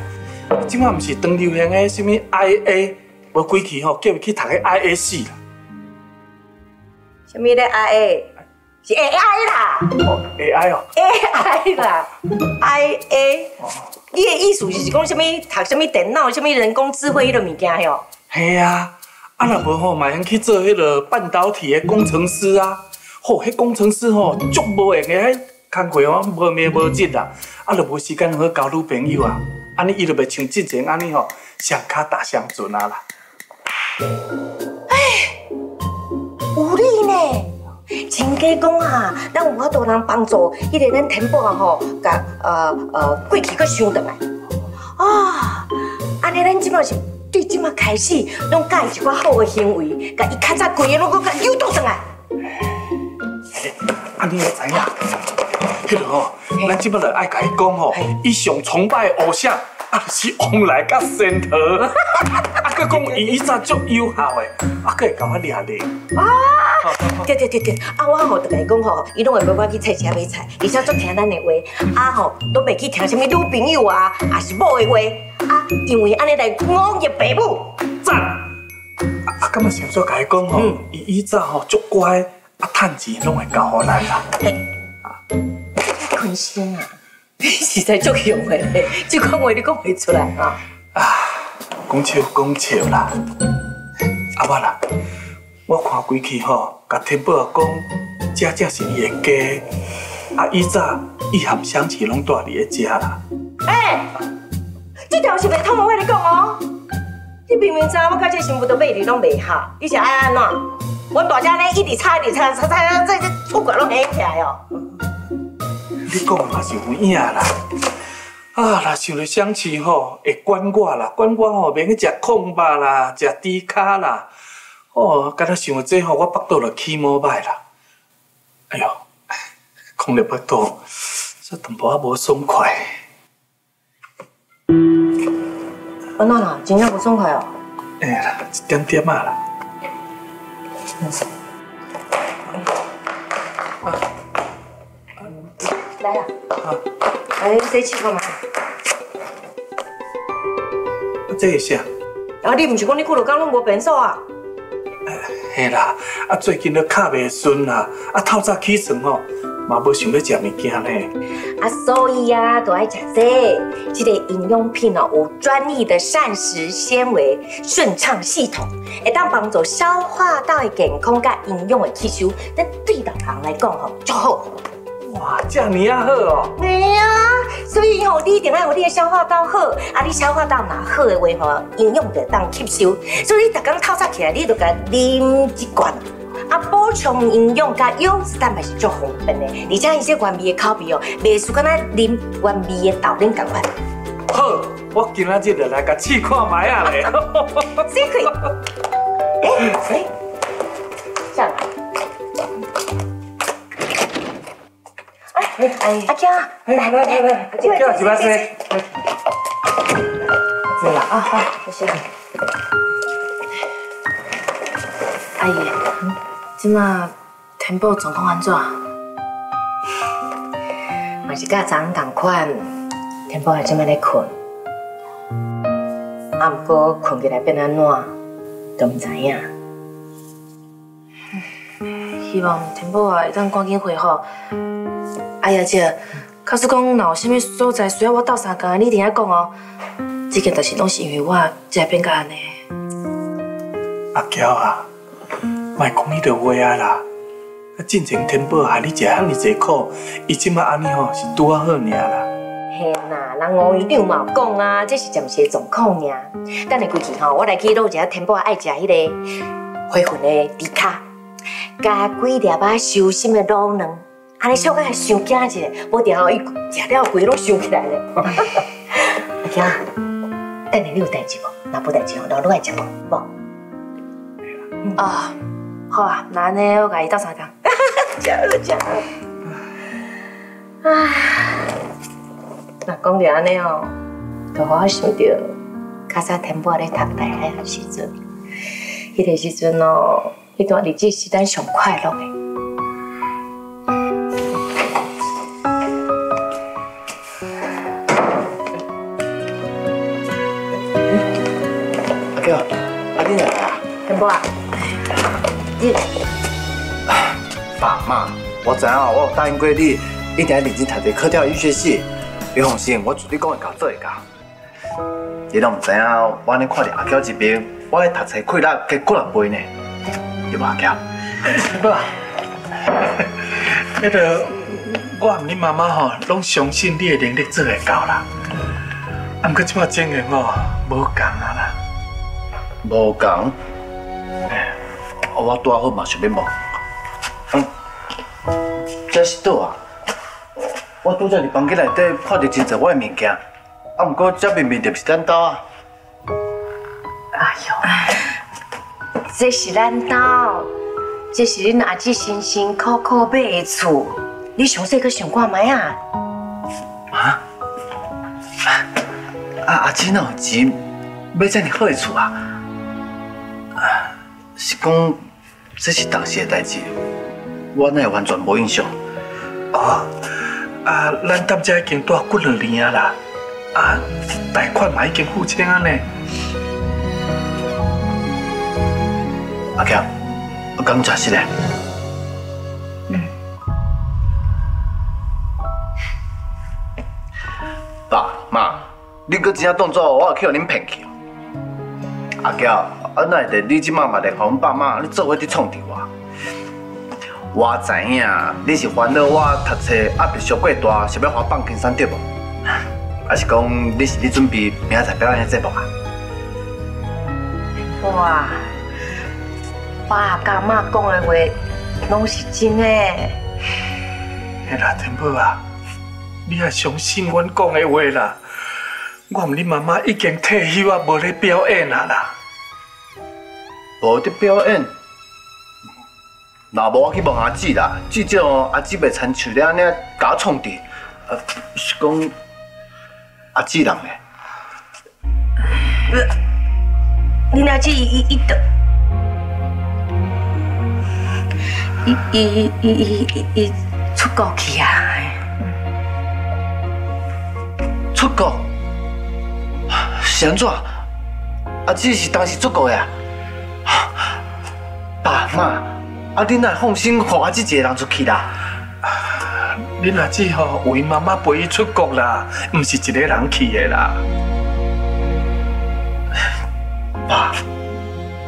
S3: 即马毋是当流行的什么 IA，无几期吼，叫伊去读个 IA 系啦。
S2: 什么咧 IA？是 AI 啦。
S3: 哦，AI 哦。
S2: AI 啦，IA。伊的意思就是讲什么读什么电脑、什么人工智慧迄落物件哟。
S3: 系啊，啊若无吼，嘛用去做迄个半导体的工程师啊。吼，迄工程师吼，足无闲个，迄工课吼，无眠无日啦，啊，就无时间好交女朋友啊。安尼伊就袂像之前安尼吼，上卡打相准啊啦。
S2: 哎，有理呢！你真假讲啊，咱有法度人帮助，迄个咱天宝啊吼，甲呃呃过去搁想倒来。啊，安尼咱即满是对即满开始，拢教伊一寡好的行为，甲伊较早贵的拢搁甲诱导上来。
S3: 安尼会知影？迄个吼，咱即马就爱甲伊讲吼，伊上崇拜的偶像。啊，是往来甲仙桃，啊，佮讲伊以前足有效诶，啊，佮会甲我掠咧。
S2: 啊，对对对对，啊，我吼就甲伊讲吼，伊拢会陪我去菜市买菜，而且足听咱的话，啊吼，都袂去听什么女朋友啊，啊是某的话，啊，因为安尼来五业爸母。
S3: 赞。啊，咁啊，想做甲伊讲吼，伊以前吼足乖，啊，趁钱拢会交互咱啦。
S2: 啊，坤心啊。你实在足用的，这款话你讲袂出来啊！啊，
S3: 讲笑讲笑啦，阿爸啦，我看规气吼，甲天宝讲，这才是伊的家，啊，以早伊含香气拢住伫个家啦。
S2: 哎，这条是袂通我跟你讲哦，你明明知我甲这媳妇都背离拢袂合，你是爱安怎？我大家呢一直吵一直吵，吵吵这这出轨拢起来哦。
S3: 你讲嘛是有影啦，啊，若想着想起吼，会管我啦，管我吼，免去食空吧啦，食猪脚啦，哦，敢若想这吼，我腹肚就起毛歹啦。哎呦，空了腹肚，这淡薄仔无爽快。
S2: 安娜啦？真正无爽快哦？
S3: 哎呀，一点点啊啦。
S2: 来啦，来洗手看嘛。
S3: 这是啥？
S2: 啊，你唔是讲你几落工拢无便所啊？
S3: 嘿啦，啊最近都卡袂顺啦，啊透早起床哦，嘛无想要食物件呢。
S2: 啊，所以啊，都爱食这，这个营养品哦，有专利的膳食纤维，顺畅系统，会当帮助消化道健康甲营养的吸收，但对老人来讲吼，就好。
S3: 哇，这样你啊好哦！
S2: 没啊，所以吼，你一定要有你的消化道好，啊，你消化道哪好的话吼，营养就当吸收。所以你逐天透早起来，你就该啉一罐，啊，补充营养加优质蛋白是足方便的。而且伊些原味的口味哦，袂输敢若啉原味的豆奶同款。
S3: 好，我今仔日就来甲试看卖啊咧。
S2: 这可以。哎 哎，哎，阿娇，来来来来，进来进来进来。对了啊，好，谢谢。阿姨，今嘛天宝状况安怎？嘛是甲昨昏同款，天宝还今嘛在困，啊，不过困起来变安怎，都唔知影。希望天宝啊，会当赶紧恢复。哎呀姐，假使讲若有啥物所在需要我斗相共，你一定要讲哦。这件代志拢是因为我才变甲安尼。
S3: 阿娇啊，莫讲迄条话啊啦！啊，进前天宝害你食遐尼济苦，伊即马安尼吼是拄啊好尔啦。
S2: 嘿啦，人吴院长嘛有讲啊，这是暂时的状况尔。等下过去吼，我来去弄一下天宝爱食迄个花粉的猪卡，加几粒啊修心的卤卵。安尼小可还想惊一下，无定哦，伊食了规拢想起来咧。阿强，等下你有代志无？若无代志哦，老爱食无？无。啊，好啊，那安尼我甲伊斗相共。食好食了。唉，那讲着安尼哦，就互我想到较早天宝咧读大学的时阵，迄个时阵哦，迄段日子是咱上快乐的。
S1: 你爸妈，我知啊，我有答应过你，一定要认真读这科调医学系。你放心，我绝对讲会到做会到。你都唔知影，我安尼看着阿娇这边，我喺读册亏啦，结果人背呢，对吧阿娇？
S3: 爸，那个我和你妈妈吼，拢相信你的能力做会到啦。啊，不过即摆情形哦，无共啊啦，
S1: 无共。我拄好嘛想要问，嗯，这是倒啊！我拄则伫房间内底看到真侪我的物件，啊，不过这明明就是咱兜啊！
S2: 哎呦，这是咱兜，这是恁阿姊辛辛苦苦买的厝，你详细去想看卖啊？
S1: 啊？啊阿姊哪有钱买这么好的厝啊？啊，是讲这是当时的代志，我哪会完全无印象？
S3: 哦，啊，咱当家已经住几两年啊啦，啊，贷款嘛已经付清啊呢。
S1: 阿强，我刚查实嘞。
S2: 嗯。
S1: 爸妈，你搁真正当作我去互恁骗去？阿娇，啊哪会你即马嘛来互阮爸妈，你做伙伫创着我？我知影你是烦恼我读册压力小过大，想要我放轻松对无？还是讲你是咧准备明仔载表演节目啊？
S2: 哇！爸甲妈讲的话，拢是真的。
S3: 嘿啦，天宝啊，你也相信阮讲的话啦。我唔你妈妈已经退休啊，无咧表演啊啦。
S1: 无伫表演，那无我去问阿姊啦。至少阿姊袂亲像了安尼甲我创治，呃，是讲阿姊人咧。
S2: 你阿姊伊伊得，伊伊伊伊伊伊出国去啊？
S1: 出国？是安怎？阿姊是当时出国的啊？爸妈，啊，恁哪放心放阿姊一个人出去啦？
S3: 恁阿姊吼为妈妈陪伊出国啦，毋是一个人去的啦。
S1: 爸，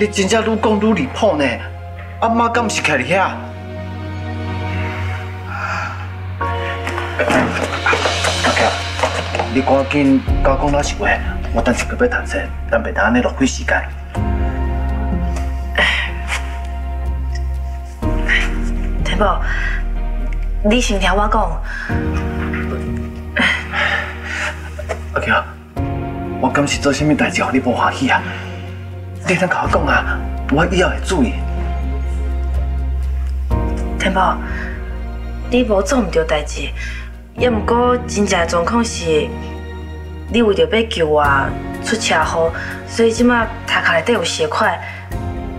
S1: 你真正愈讲愈离谱呢！阿妈敢毋是徛伫遐？阿强，你赶紧甲我讲老实话，我等时个要读册，等袂当安尼浪费时间。
S2: 天 宝，你先听我讲。
S1: 阿强，我敢是做啥物代志，让你无欢喜啊？你通甲我讲啊，我以后会注意。
S2: 天宝，你无做毋对代志，也毋过真正的状况是，你为着要救我出车祸，所以即马头壳内底有血块，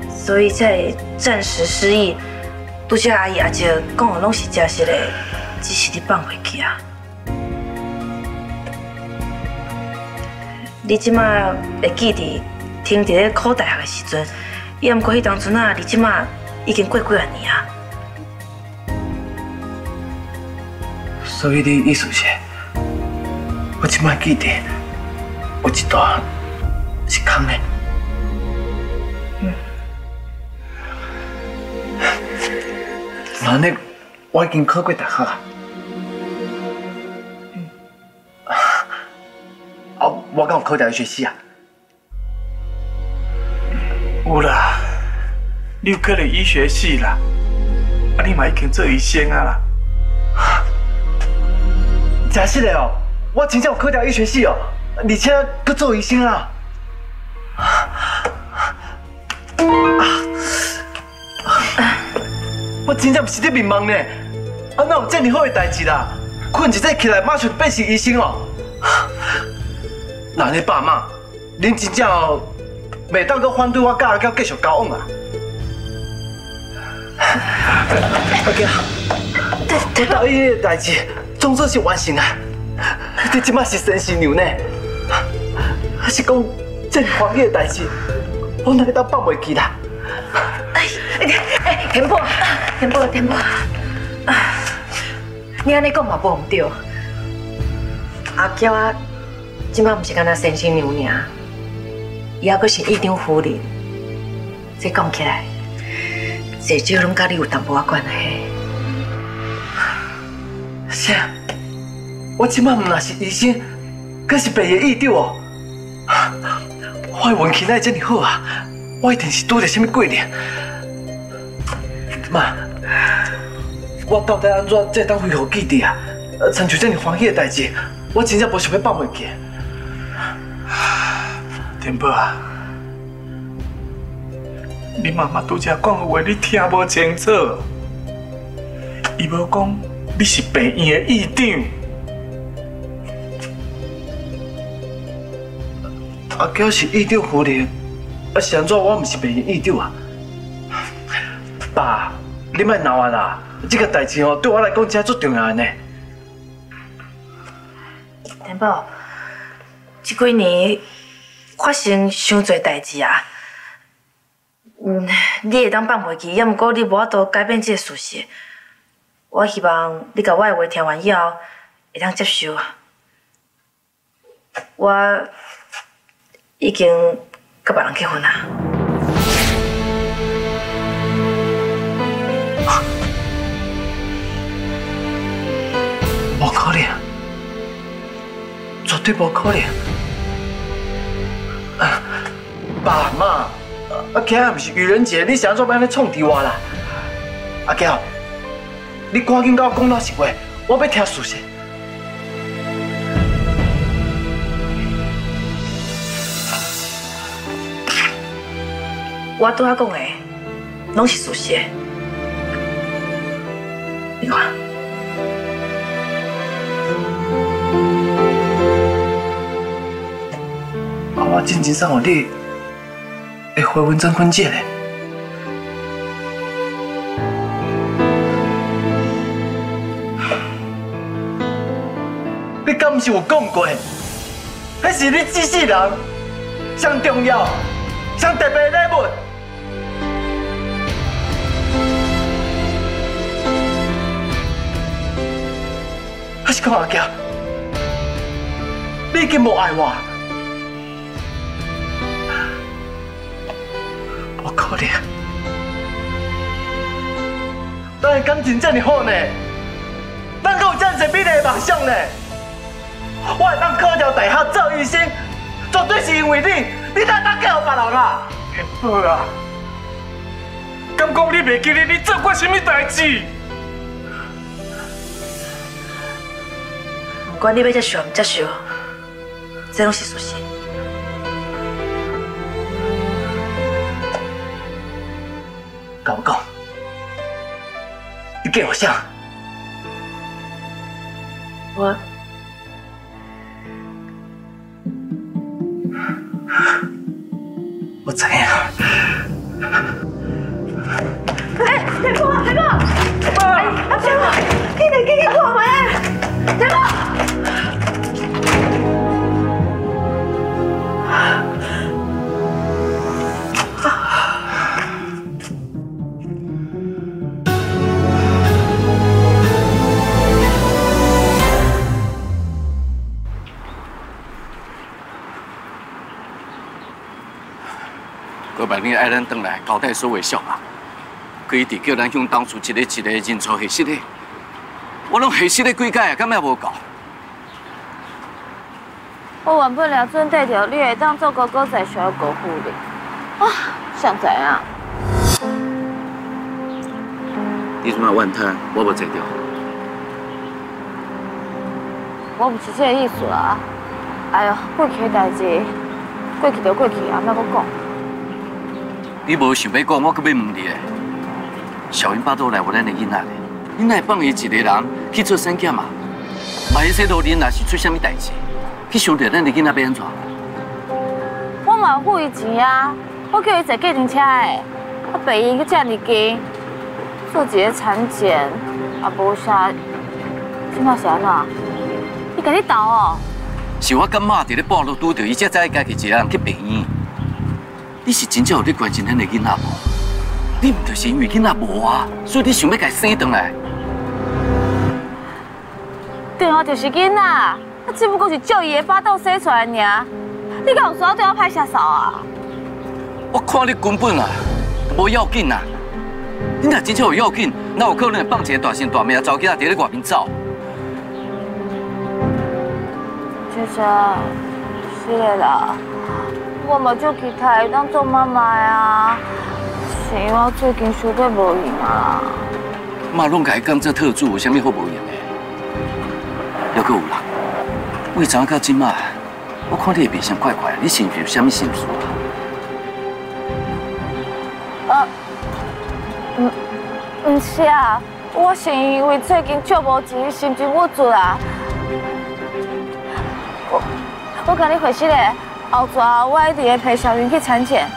S2: 所以才暂时失忆。拄则阿姨阿姐讲的拢是真实的，只是你放袂记啊。你即马会记伫停伫咧考大学的时阵，也毋过迄当阵啊，你即马已经过几啊年啊。
S1: 所以你意思是，我即摆记得有一段是空的。
S2: 嗯。
S1: 那呢，我已经考过大学啊。
S2: 嗯。
S1: 啊，我敢有考掉医学系啊？
S3: 有啦，你有考入医学系啦，啊，你嘛已经做医生啊啦。
S1: 真实的哦，我真正有考掉医学系哦，而且搁做医生啊！我真正不是在迷茫呢，啊哪有这么好的代志啦？困一早起来马上变成医生哦！那你爸妈，恁真正袂当搁反对我甲阿娇继续交往啊？阿娇，得到伊的代志。总算是完成啊！你即马是神仙娘呢？还是讲这欢喜的代志，我哪会当放袂记啦？
S2: 哎哎，田婆，田婆，田婆，你安尼讲嘛无唔对。阿娇啊，即马毋是干那神仙娘尔，伊还阁是一张夫人。这讲起来，这少拢甲你有淡薄仔关系。
S1: 是啊，我即摆唔那是医生，可是病的医长哦。我的运气哪会这么好啊？我一定是拄着什么贵人。妈，我到底安怎才当恢复记忆啊？参像这么欢喜的代志，我真正无想要放袂记。
S3: 天宝啊，你妈妈拄则讲的话，你听无清楚。伊无讲你是病院的院长。
S1: 阿娇是院长夫人，啊是安怎？我唔是病院院长啊。爸，你莫闹啊啦！这个代志哦，对我来讲真足重要呢。
S19: 天宝，这几年发生伤多代志啊。嗯，你会当放袂记，也毋过你无法度改变这个事实。我希望你甲我的话听完以后，会当接受。我已经甲别人结婚啦。
S1: 无可能，绝对无可能！爸妈，阿娇也不是愚人节，你是安怎要安尼创治我啦？阿娇，你赶紧甲我讲老实话，我要听事实。
S19: 我拄仔讲的，拢是事实。你看。
S1: 我真正送互你，会回温征婚戒嘞。你敢毋是有讲过？那是你这世人上重要、上特别的礼物。还是讲阿娇，你已经无爱我。我可怜，咱的感情这么好呢，咱阁有这么多美丽的梦想呢。我会当考上大学做医生，绝对是因为你，你才当嫁予别人啊！
S3: 天宝啊，敢讲你袂记得你做过什么代志？
S19: 管你要接受唔接受，这拢是事实。
S1: 敢讲？你给我想，
S19: 我
S1: 我
S20: 爱咱回来交代所有小人，可以直叫咱向当初一个一个认错下失的，我拢下失的几届啊，敢也无够。
S4: 我原本了准对着你会当做哥哥在小国夫的，啊，想怎样？
S20: 你怎么怨叹我无做着？
S4: 我不是这个意思啊！哎呦，过去的代志，过去就过去啊，莫搁讲。
S20: 你无想要讲，我搁要问你诶。小云巴都来我咱的囡仔咧，你来放伊一个人去做生检嘛？万一说路恁若是出什么代志，去伤着咱的囡仔要安怎？
S4: 我嘛付伊钱啊，我叫伊坐计程车诶，啊，陪伊去这么近，做一个产检，也无啥，今麦是安怎？伊甲你斗哦？
S20: 是我干妈伫咧半路拄着伊，才知家己一个人去病院。你是真正有咧关心咱的囡仔无？你唔就是因为囡仔无啊，所以你想要甲伊生倒来？
S4: 对啊，就是囡仔，啊只不过是借伊的巴肚生出来尔。你敢有说对我歹下手啊？
S20: 我看你根本啊，无要紧啊！你若真正有要紧，那有可能会放一个大心大命走囡仔伫咧外面走。
S4: 先生，是的啦，我嘛就期待当做妈妈啊，是因为我最近输得无赢啊。
S20: 妈拢甲伊讲这特助有啥物好无用的？还阁有人，为怎到今麦，我看你面相怪怪，你是不是有啥物心事
S4: 啊？啊，唔，唔是啊，我是因为最近借无钱，心情郁卒啊。我，我甲你回息咧，后续我一定会陪小云去产检。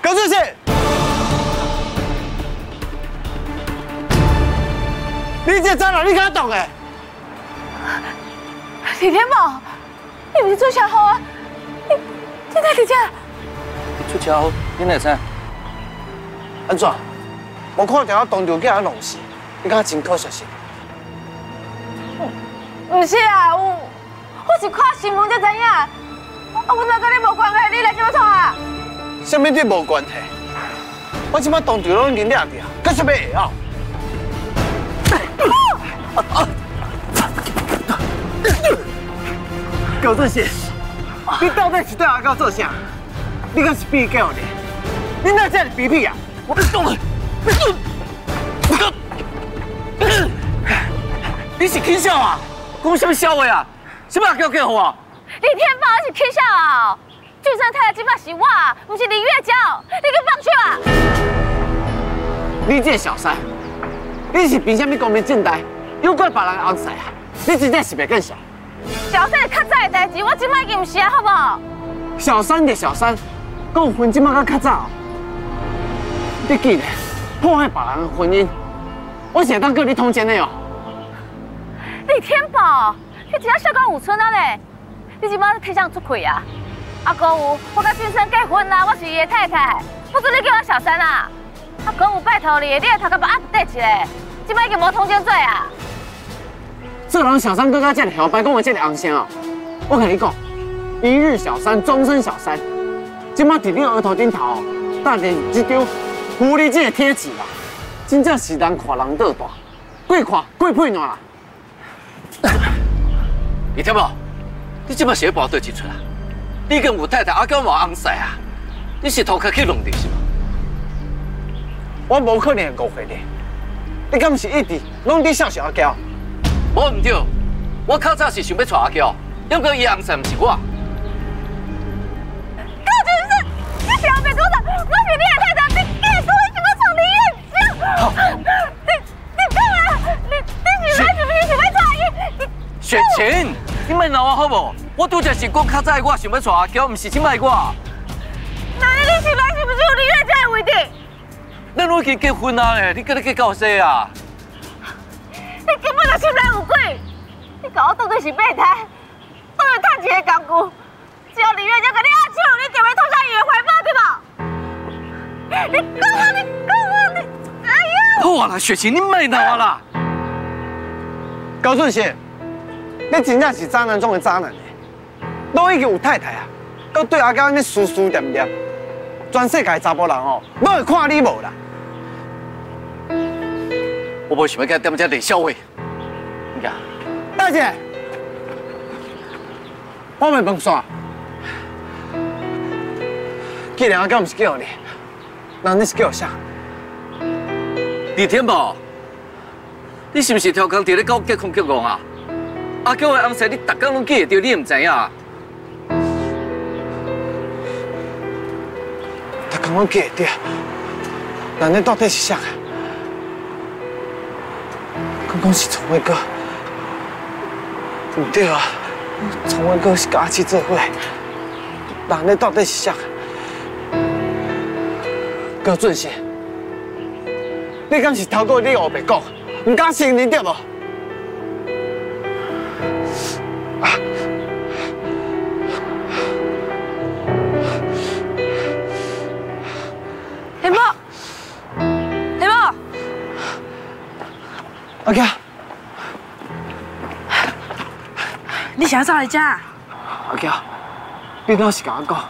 S14: 高志信，你这蟑螂你敢动诶？
S4: 李天宝，你不是做小号啊？你你在底下？
S6: 出车祸，你哪知？
S14: 安怎？我看到我当场叫人弄死，你敢真可惜是？
S4: 不是啊，我我是看新闻才知影，啊，我哪跟你无关系？你来怎么创啊？
S14: 什么都无关系，我即摆当场拢已经抓住，干什么会晓？高正宪，你到底是对阿高做啥？你敢是比狗呢？你哪这是比屁啊？我动了，你是起笑啊？讲什么笑话啊？什么叫叫我？
S4: 李天宝是起笑啊？就算太太今麦是我，不是林月娇，你给放去啊！
S14: 你这小三，你是凭什么公平正大，又怪别人红婿啊？你真正是袂更小。
S4: 小三是较早的代志，我今麦已经唔是啊，好不好？
S14: 小三的小三，讲婚今麦较较早。你记得破坏别人的婚姻，我是当叫你通奸的哦。
S4: 李天宝，你只要小高五村啊嘞，你今麦体上出轨啊？阿哥有，我跟俊生结婚啦，我是伊的太太，不准你叫我小三啊！阿哥有拜托你，你来头壳把阿得起来，今摆已经无通奸罪啊！
S14: 这人小三哥哥这里好，白讲我这里红声哦！我跟你讲，一日小三，终身小三。今摆伫你额头顶头，带着这张狐狸精的贴纸啦，真正是人看人倒大，鬼看鬼配烂啦！
S20: 李天宝，你今摆是要跑对几出啊？你跟吴太太阿娇冇红婿啊？你是头壳去弄的是吗？
S14: 我无可能误会你，你敢是一直拢在笑小阿娇？
S20: 无唔对，我较早是想要娶阿娇，不过伊红婿唔是我。
S4: 高先生，你小别跟我讲，我是你的太太，你你跟我什么闯林月娇？你你
S20: 雪晴，你莫闹我好不？我拄则是讲较早我想要娶阿娇，唔是今摆我。
S4: 那你你是来是不是有林月娇的位置？
S20: 咱都已经结婚啦嘞，你跟你去搞啥啊？
S4: 你根本就心内有鬼！你搞我当作是备胎，我来探钱的工具。只要李月娇跟你握手，你就会投向伊的怀抱，对吧？你讲啊，你讲啊，你哎呀！
S20: 好啦，雪晴，你莫闹我啦。
S14: 高顺贤，你真正是渣男中的渣男。都已经有太太啊，都对阿娇安尼疏疏点点，全世界查甫人哦，都会看你无啦。
S20: 我无想要跟他点这冷笑话。你看，
S14: 大姐，我问问煞，既然阿娇不是叫你，那你是叫啥？
S20: 李天宝，你是不是调工伫咧搞结婚结婚啊？阿娇的红婿，你逐工拢记得到，你唔知影？
S14: 刚刚记得，那你到底是啥？刚刚是崇伟哥，唔对啊，崇伟哥是跟阿七做伙，那你到底是啥？高俊贤，你敢是透过你后白讲，唔敢承认对无？阿娇，
S4: 你想要找你家？
S14: 阿娇，你老实甲我讲，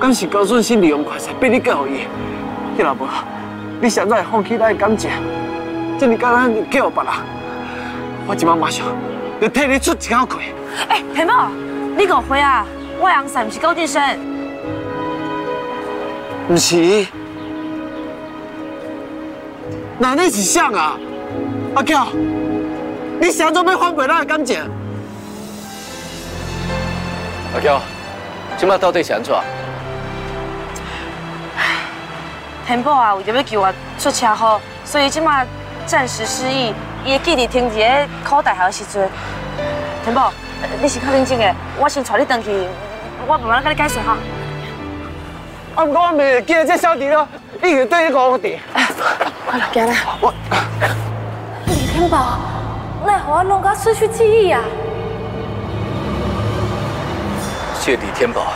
S14: 敢是高顺心利用快才逼你嫁予伊？你若无，你现在放弃咱的感情，这么简单就叫别人，我即马马上就替你出一口气。
S4: 哎，黑豹，你误会啊！我的红婿不是高俊生。
S14: 不是，那你是谁啊？阿娇，你想做要反背咱的感情？
S20: 阿娇，今麦到底是安怎？
S4: 天宝啊，为着要救我出车祸，所以即马暂时失忆，伊的记忆停伫个考大学的时阵。天宝，你是较认真的，我先带你回去，我慢慢甲你解释哈。
S14: 啊，不过我袂记得这小弟了，已经对你讲我弟。
S4: 快来，行啦。
S14: 我
S4: 李天宝，奈何我弄到失去记忆啊？
S20: 谢李天宝，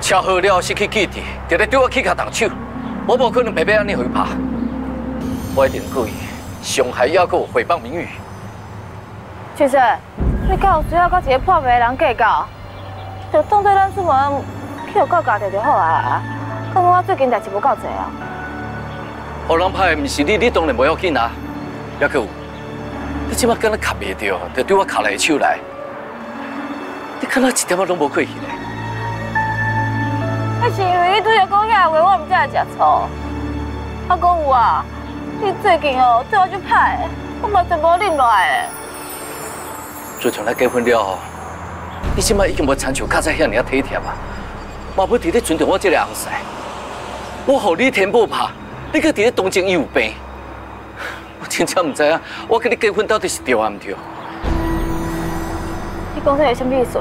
S20: 车祸了失去记忆，就来对我起脚动手，我无可能白白安尼回拍，我一定故意伤害还佫诽谤名誉。
S4: 先生，你敢有需要甲一个破病的人计较？就当作咱出门去有够家己就好啊！感觉我最近代志无够济啊。
S20: 互人拍的毋是你，你当然无要紧啊。还佫有，你即马敢若卡袂着，就对我卡来手来，你敢若一点仔拢无客气咧？
S4: 那是因为你拄则讲遐话，我毋才会食醋。啊，讲有啊，你最近哦对我就歹，我嘛全部忍落来。
S20: 自从咱结婚了后，你即马已经无亲像较早遐尔体贴啊，嘛要伫咧尊重我这个翁婿。我互你天不怕，你搁伫咧同情伊有病，我真正唔知影，我跟你结婚到底是对还唔对？
S4: 你讲这是什么意思？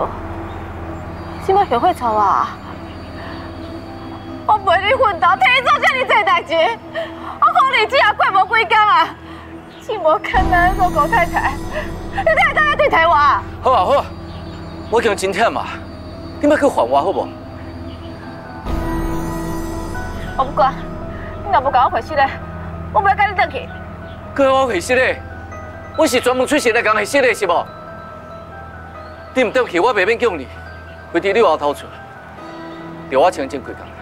S4: 是要后悔操我？我陪你奋斗，替你做这么多代志，我好日子也过无几天啊，只无肯来做狗太太，你太太要对待我？
S20: 好啊好啊，我今真忝啊，你莫去烦我好不？
S4: 我不管，你若不甲我回去咧，我不要跟你回去。
S20: 跟我回息咧？我是专门出席来讲回息咧，是无？你唔对去，我袂免叫你，非得你外头厝，留我清静几工。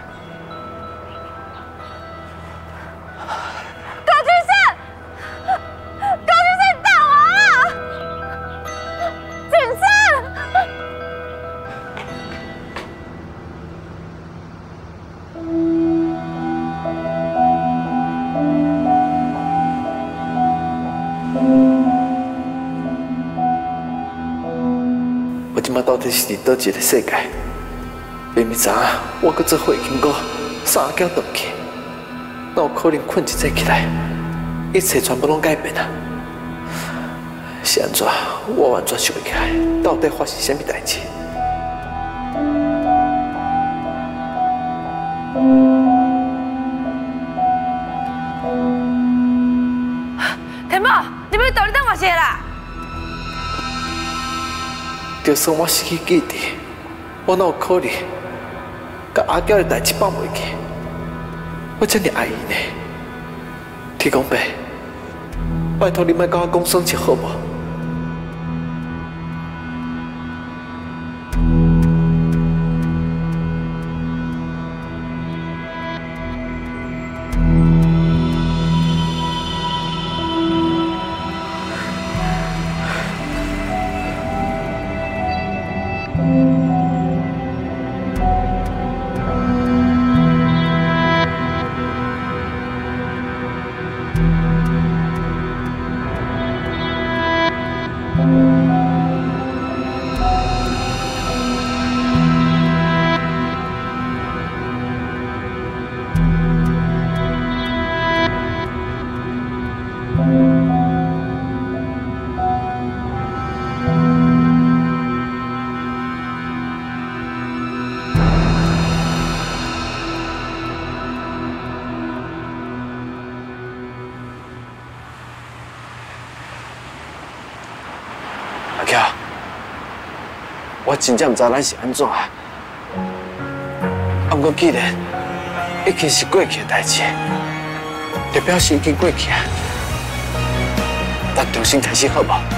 S21: 底是伫倒一个世界？明明知影我搁做火经过三更倒去，哪有可能困一早起来，一切全部拢改变啊？是安怎？我完全想不起来，到底发生什么代志？就算我死去记忆，我哪有可能甲阿娇的代志放袂记？我这么爱伊呢？天公伯，拜托你莫甲我讲生气好无？真正唔知咱是安怎啊。啊，不过既然已经是过去的代志，就表示已经过去啊。咱重新开始好无？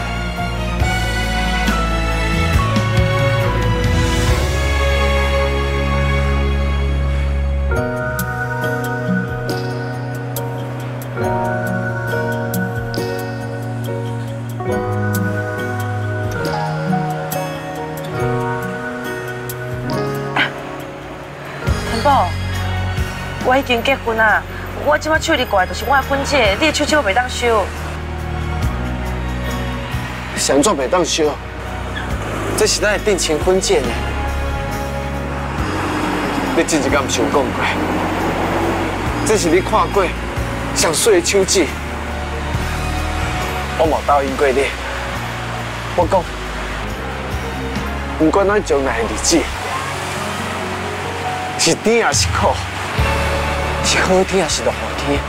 S4: 我，已经结婚啊，我即摆手里挂的就是我的婚戒，你的手手袂当收。
S14: 想做袂当收，这是咱的定情婚戒呢。你真是敢唔是有讲过？这是你看过上水的手指，我冇答应过你。我讲，不管咱将来的日子是甜还是苦，是好天还是落雨天，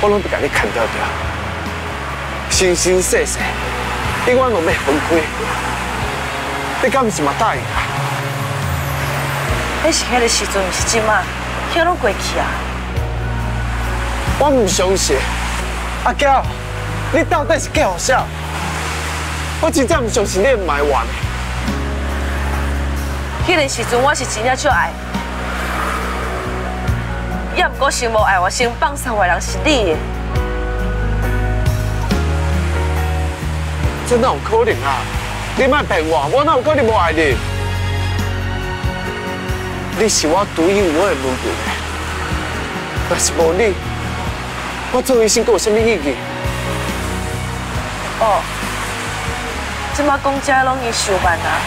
S14: 我拢不甲你牵条条，生生世世，永远拢袂分开。你敢不是嘛答应啊？
S4: 那是迄个时阵，是今嘛，迄拢过去啊。
S14: 我唔相信，阿娇，你到底是叫啥？我真正唔相信你唔爱玩。
S4: 迄个时阵我是真正少爱，也毋过先无爱我，先放手的人是你。
S14: 这哪有可能啊？你莫骗我，我哪有可能无爱你？你是我独一无二的女人，若是无你，我做医生阁有啥物意义？
S4: 哦，即马讲这拢已收办啊，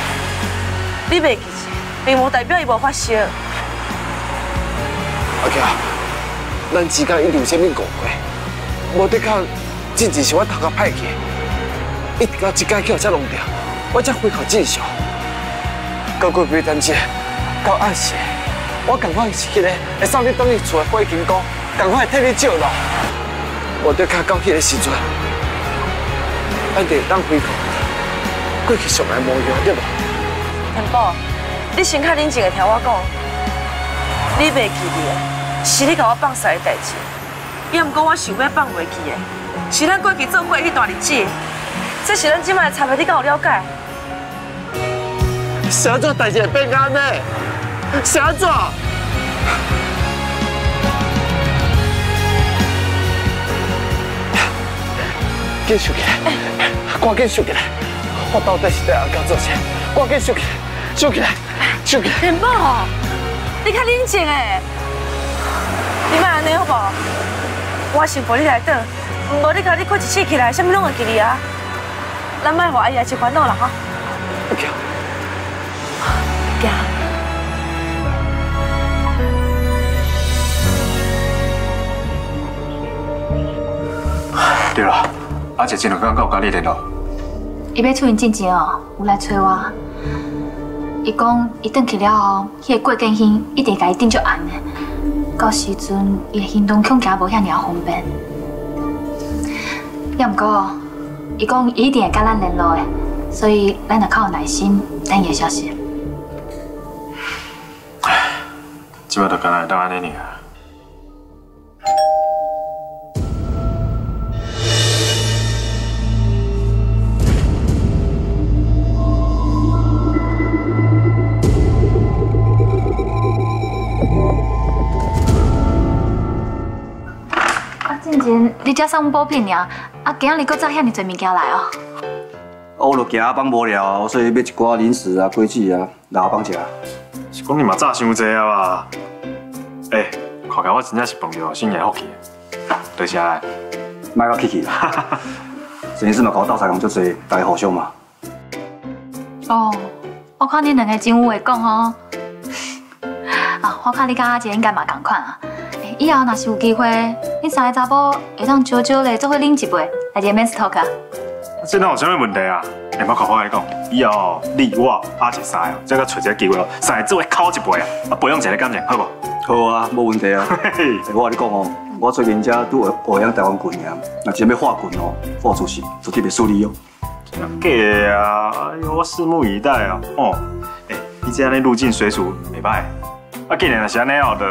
S4: 你袂记住，并无代表伊无发生。
S14: 阿娇，咱之间一定有啥物误会，无得靠，真正是我头壳歹去，一直到这间桥才弄掉，我才恢复正常。到过几天节，到暗时，我赶快是迄个会送你等去厝的火金哥，赶快替你照路。无得靠到迄个时阵，咱就当恢复过去上来模样，对无？
S4: 天宝，你先较冷静的听我讲，你袂记得。的，是你甲我放屎的代志，也毋过我想要放袂记的，是咱过去做过迄段日子，这是咱即摆的差别，你敢有了解？
S14: 啥做代志会变安尼？啥做？紧收起来，赶紧收起来！我到底是在阿娇做啥？赶紧收起来，收起来，收起来！
S4: 天宝，你较冷静诶，你莫安尼好无？我想陪你来等，毋过你甲你困一次起来，什么拢会记你啊！咱莫互阿姨一烦恼了哈。
S5: 对了，阿姐前两天跟我家你联络，
S7: 伊要出院进前哦，有来找我。伊讲伊转去了后，迄个郭建兴一定甲伊盯足暗的。到时阵，伊的行动恐惊无遐尔方便。也毋过，伊讲伊一定会甲咱联络的，所以咱要较有耐心等伊的消息。
S5: 即摆就干来当安尼尔。
S7: 你才送补品尔，啊，今日你搁载遐尼侪物件来哦。
S6: 我就惊放无聊，所以买一寡零食啊、果子啊，来我放食。
S5: 是讲你嘛早伤济啊吧？诶、看起来我真正是碰到新年福气的，多谢啊！
S6: 卖到客气啦，陈医师嘛，甲我斗相共足济，大家互相嘛。
S7: 哦，我看你两个真有话讲哦。啊，我看你甲阿姐应该嘛共款啊。欸以后若是有机会，恁三个查甫会当少少咧做伙啉一杯，来一个 men's talk 啊。
S5: 这哪有啥物问题啊？诶、我靠我跟你讲，以后你我阿姐三个，再甲找一个机会哦，三个做伙烤一杯啊，啊培养一下感情，好不？
S6: 好啊，无问题啊。欸我跟你讲哦，我最近才拄学培养台湾棍尔，若真要画棍哦，付出是绝对袂输你哦。
S5: 假的啊！哎呦，我拭目以待啊！哦，诶、你这样的入境水煮袂歹，啊，既然若是安尼哦，就，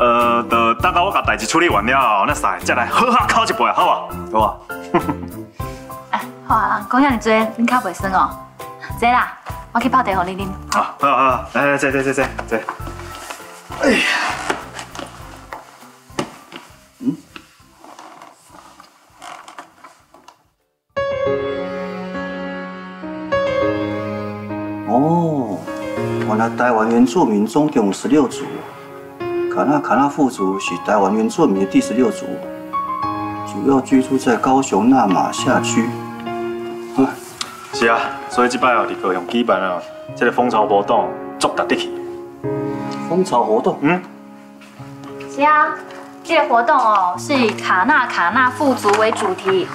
S5: 呃，就等到我把代志处理完了后，那啥再来好好烤一杯，好不？好啊。
S7: 好啊，讲遐尼多，恁较袂酸哦。坐啦，我去泡茶给你啉。
S5: 好，好好，来来，坐坐坐坐坐。哎呀，嗯
S6: 哦，原来台湾原住民总共有十六族，卡纳卡纳富族是台湾原住民的第十六族，主要居住在高雄那马下区。
S5: 是啊，所以这摆哦，伫高雄举办啊，这个蜂巢活动足值得去。
S6: 蜂巢活动？
S5: 嗯，
S7: 是啊，这个活动哦是以卡纳卡纳富族为主题，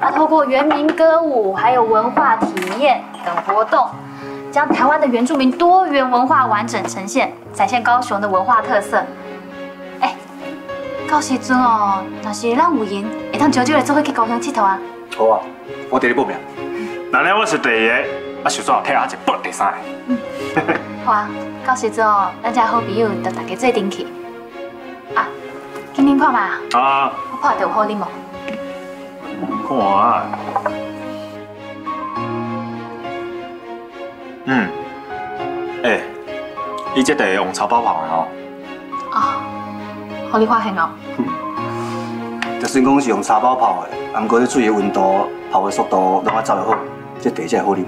S7: 啊，透过原民歌舞还有文化体验等活动，将台湾的原住民多元文化完整呈现，展现高雄的文化特色。哎，到时阵哦，若是咱有闲，会当招招来做伙去高雄佚佗啊。
S6: 好啊，我替你报名。
S5: 那呢，我是第一个，啊，想说替阿姐报第三个。
S7: 好啊，到时阵哦，咱家好朋友就大家做阵去。啊，今天看嘛，
S5: 啊，
S7: 我泡就有好啉无？
S5: 看啊。嗯，哎、伊这地用草包泡的哦，
S7: 啊，好你发现哦。
S6: 就算讲是用茶包泡的，不过你水的温度、泡的速度拢要抓得好，这茶才会好啉。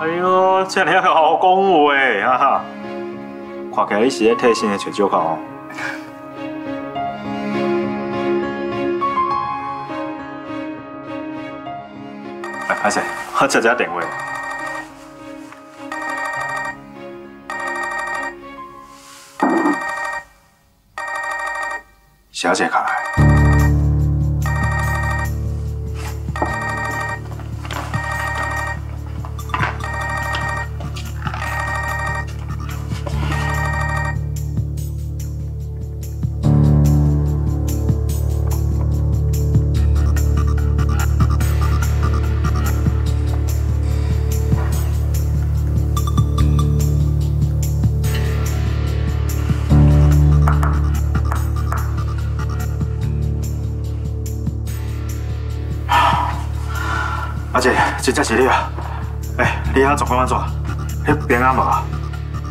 S5: 哎呦，这样好讲话哈哈。看起来你是咧替新的找借口哦。哎，阿姐，我接一下电话。小姐卡是你啊！哎，你遐状况安怎？你平安无啊？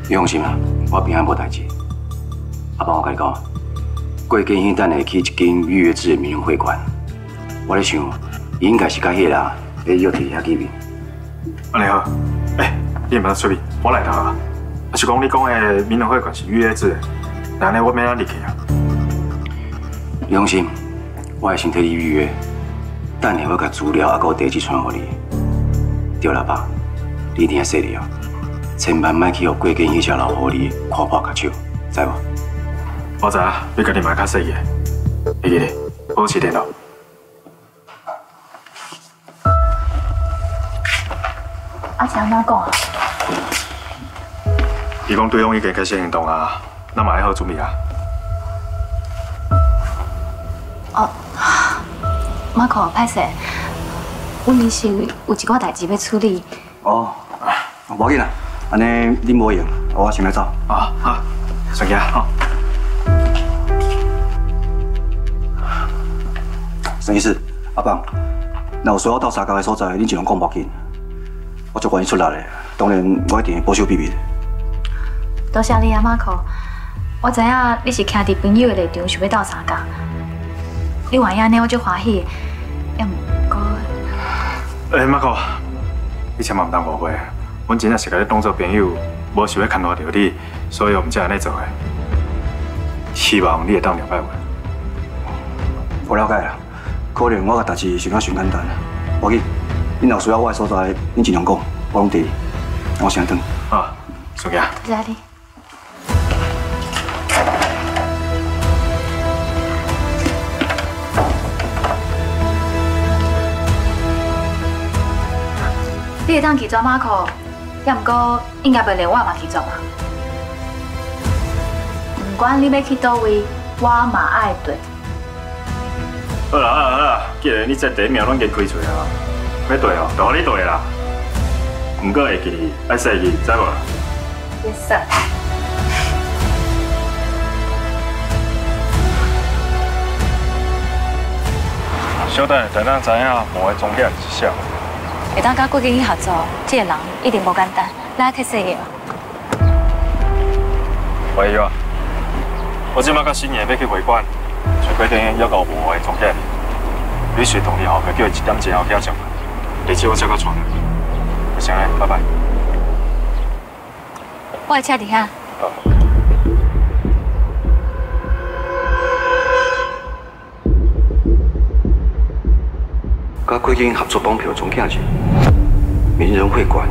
S22: 你放心啊，我平安无代志。阿爸，我跟你讲，过几天等下去一间预约制的名人会馆，我咧想，伊应该是甲迄个人会约伫遐见面。
S5: 安尼好，哎，你毋要出面，我来就好啊。是讲你讲的名人会馆是预约制的，那安尼我免咱入去啊。
S22: 你放心，我会先替你预约，等下我甲资料啊，还有地址传互你。对啦，爸，你一定要细力哦，千万莫去互过间迄只老狐狸看破脚手，知无？
S5: 我知啊，你家己买较细个，会记得保持联络。
S7: 阿是安怎讲啊？
S5: 伊讲对方已经开始行动啊，那嘛要好准备啊。
S7: 哦，马可，歹势，阮临时有一寡代志要处理。
S6: 哦，无要紧啦，安尼你无用，我先来走。
S5: 啊，好，先行好。
S6: 沈医师，阿棒，那有需要到沙沟的所在，你尽量讲无要紧。我足愿意出力的，当然我一定会保守秘密的。
S7: 多谢你啊，马可。我知影你是徛伫朋友的立场，想要斗相共。你愿意安尼，我就欢喜。要毋过，
S5: 哎，马哥，你千万唔当误会，阮真正是甲你当做朋友，无想要牵拖到你，所以我们才安尼做的。希望你会当了解我。
S6: 我了解啦，可能我甲代志想啊伤简单，无要紧。你若需要我的所在，你尽量讲，我拢伫。我先等。
S5: 啊，先行。
S7: 谢谢你。你会当去抓马可，要毋过应该袂连我嘛去抓吧。不管你要去倒位，我嘛爱对。
S5: 好啦好啦好啦，既然你这第一名拢已经开出啊，要对哦，就互你对啦。毋过会记哩，爱细记，知无
S7: ？Yes sir。
S5: 小等，等咱知影无的终点是啥。
S7: 会当甲郭经理合作，这个人一定无简单，来去说个。
S5: 喂啊，我即摆甲新爷要去会馆，找规定要到无的终点。你随同你后壁叫伊一点钟后起上来，地址我再甲传。先嘞，拜拜。
S7: 我的车伫遐。
S6: 甲贵经合作绑票总价钱，名人会馆。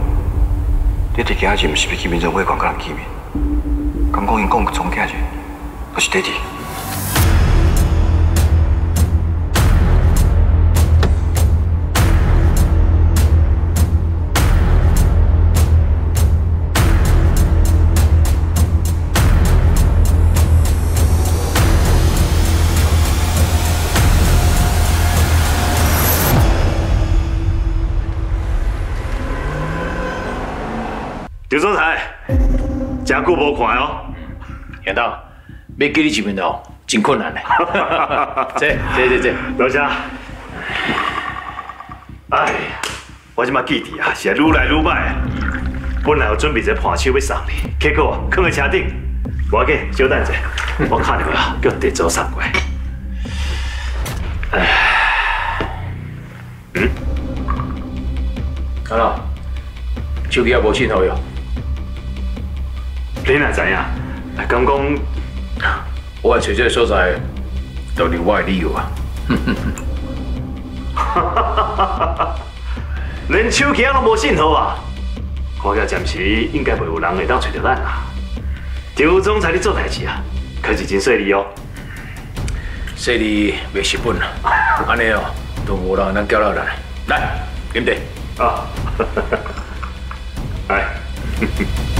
S6: 你伫今日毋是要去名人会馆甲人见面？敢讲因讲个总价钱，我是
S16: 弟弟。真久无看哦。
S18: 杨导，要给你一面哦，真困难嘞。这、这、这、这，
S16: 老谢。哎呀，我即马记忆啊，是愈来愈歹啊。本来有准备一个盘手要送你，结果放在车顶。无要紧，稍等者，我看到啊，叫地走送过来。哎，
S18: 嗯，看到，手机也无信号哟。
S16: 你哪知影？刚讲，
S18: 我找这个所在，都是我的理由啊。
S16: 连手机都无信号啊！看起暂时应该袂有人会当找到咱啦。刘总裁，你做代志啊，可是真顺利哦。
S18: 顺利袂失本啊！安尼哦，都无人能搅扰咱。来，饮茶。
S16: 啊，来。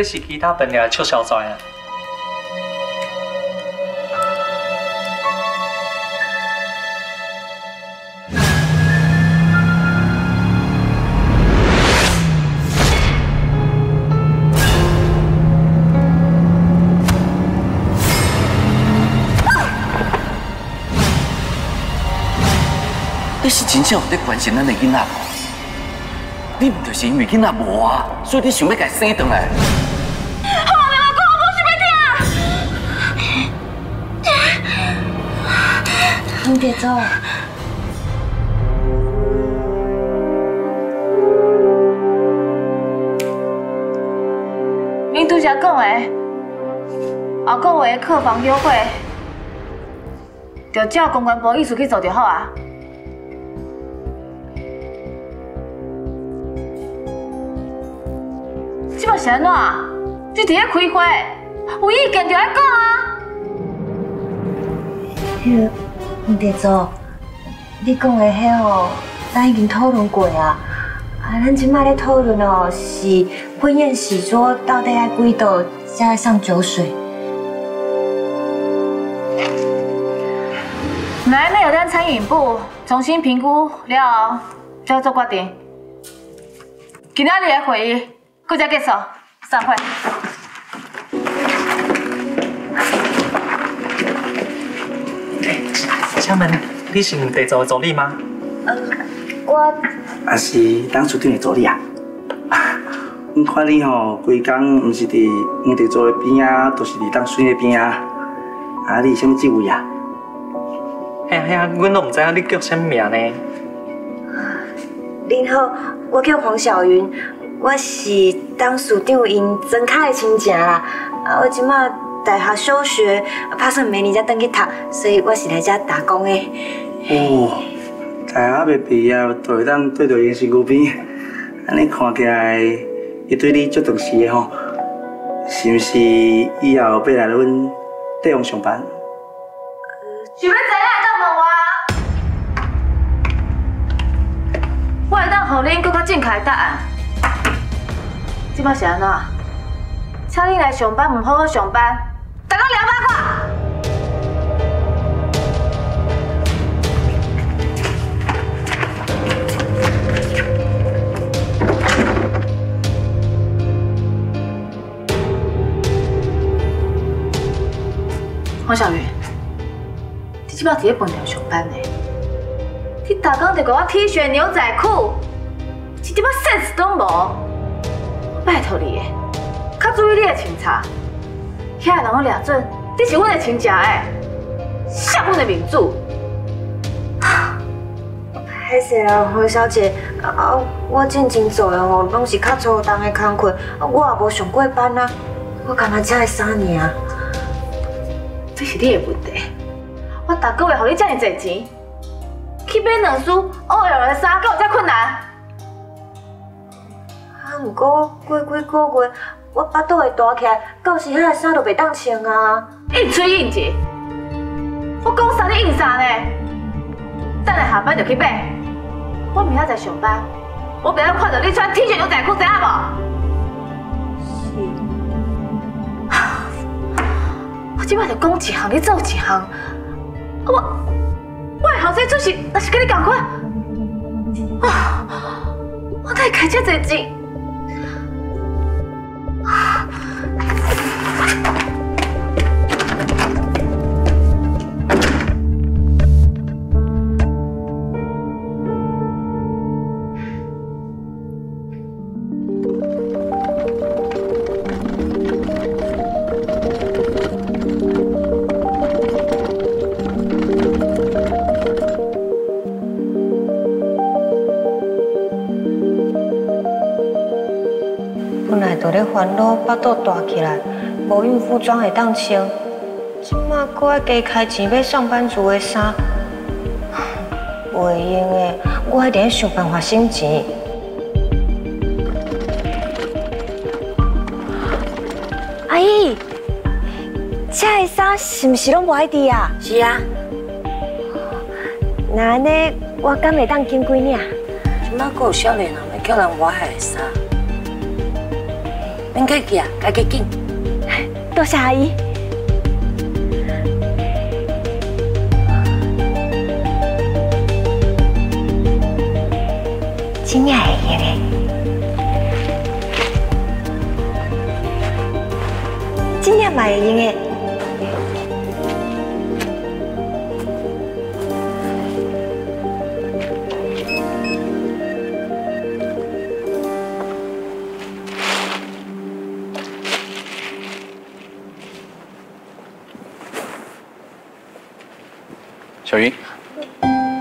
S23: 这是其他本的促销专啊。
S20: 你是真正有在关心咱的囡仔无？你唔就是因为囡仔无啊，所以你想要甲伊生转来？
S4: 你
S2: 别走。
S4: 恁拄则讲的，后个月客房优惠，就照公关部意思去做就好啊。即摆是安怎？你伫咧开会，有意见就来讲啊。
S2: 黄地组，你讲的迄哦，咱已经讨论过啊。啊，咱即摆咧讨论哦，是婚宴喜桌到底爱几道才会上酒水？
S4: 来，那有咱餐饮部重新评估了后，再做决定。今仔日的会议，搁再结束，散会。
S23: 请问你是地组的助理吗？
S2: 嗯我
S24: 也是当处长的助理啊。我看你吼，规工毋是伫黄地组的边啊，都是伫当水的边啊。啊，你是啥物职位啊？
S23: 嘿呀嘿呀，阮都毋知影你叫啥物名呢？
S2: 您好，我叫黄小云，我是当署长因曾卡的亲戚啦。啊，我即马大学休学，打算明年才转去读，所以我是来这打工的。
S24: 哦，大学未毕业就会当对到伊身躯边，安尼看起来，伊对你足重视的吼，是毋是以后要来阮地方上班？
S4: 想要知影会当问我？我会当互恁更较正确的答案。即摆是安怎？请你来上班，唔好好上班，大家聊八卦。黄小云，你即摆伫咧饭店上班呢？你逐工就给我 T 恤、牛仔裤，一点仔 sense 都无。拜托你的，较注意你的穿插。遐人我掠准，你是阮的亲戚的，下阮的民主。
S2: 歹势啦，何小姐，啊，我进前做的哦，拢是较粗重的工课，啊我也无上过班啊，我干那只会三年啊。
S4: 这是你的问题。我逐个月互你这么侪钱，去买两束 OL 的衫，敢有遮困难？
S2: 啊，毋过过几个月，我巴肚会大起来，到时遐个衫都袂当穿啊。
S4: 应吹应接，我讲啥你应啥呢？等下下班就去买。我明仔载上班，我不要看到你穿 T 恤牛仔裤，知影无？我即摆就讲一项，你做一项。我我的后生出事，若是跟你共款，啊，我哪会开遮侪钱？
S2: Thank you. 无孕妇装会当穿，即马搁要加开钱买上班族的衫，袂用的，我一定要想办法省钱。阿姨，这的衫是毋是拢无爱滴啊？是啊。那安尼我敢会当拣几领？
S19: 即马还有少年人要叫人抹海的衫，免客气啊，家己紧。
S2: 多谢阿姨。真正会用的，真正嘛会用的。
S20: 小云，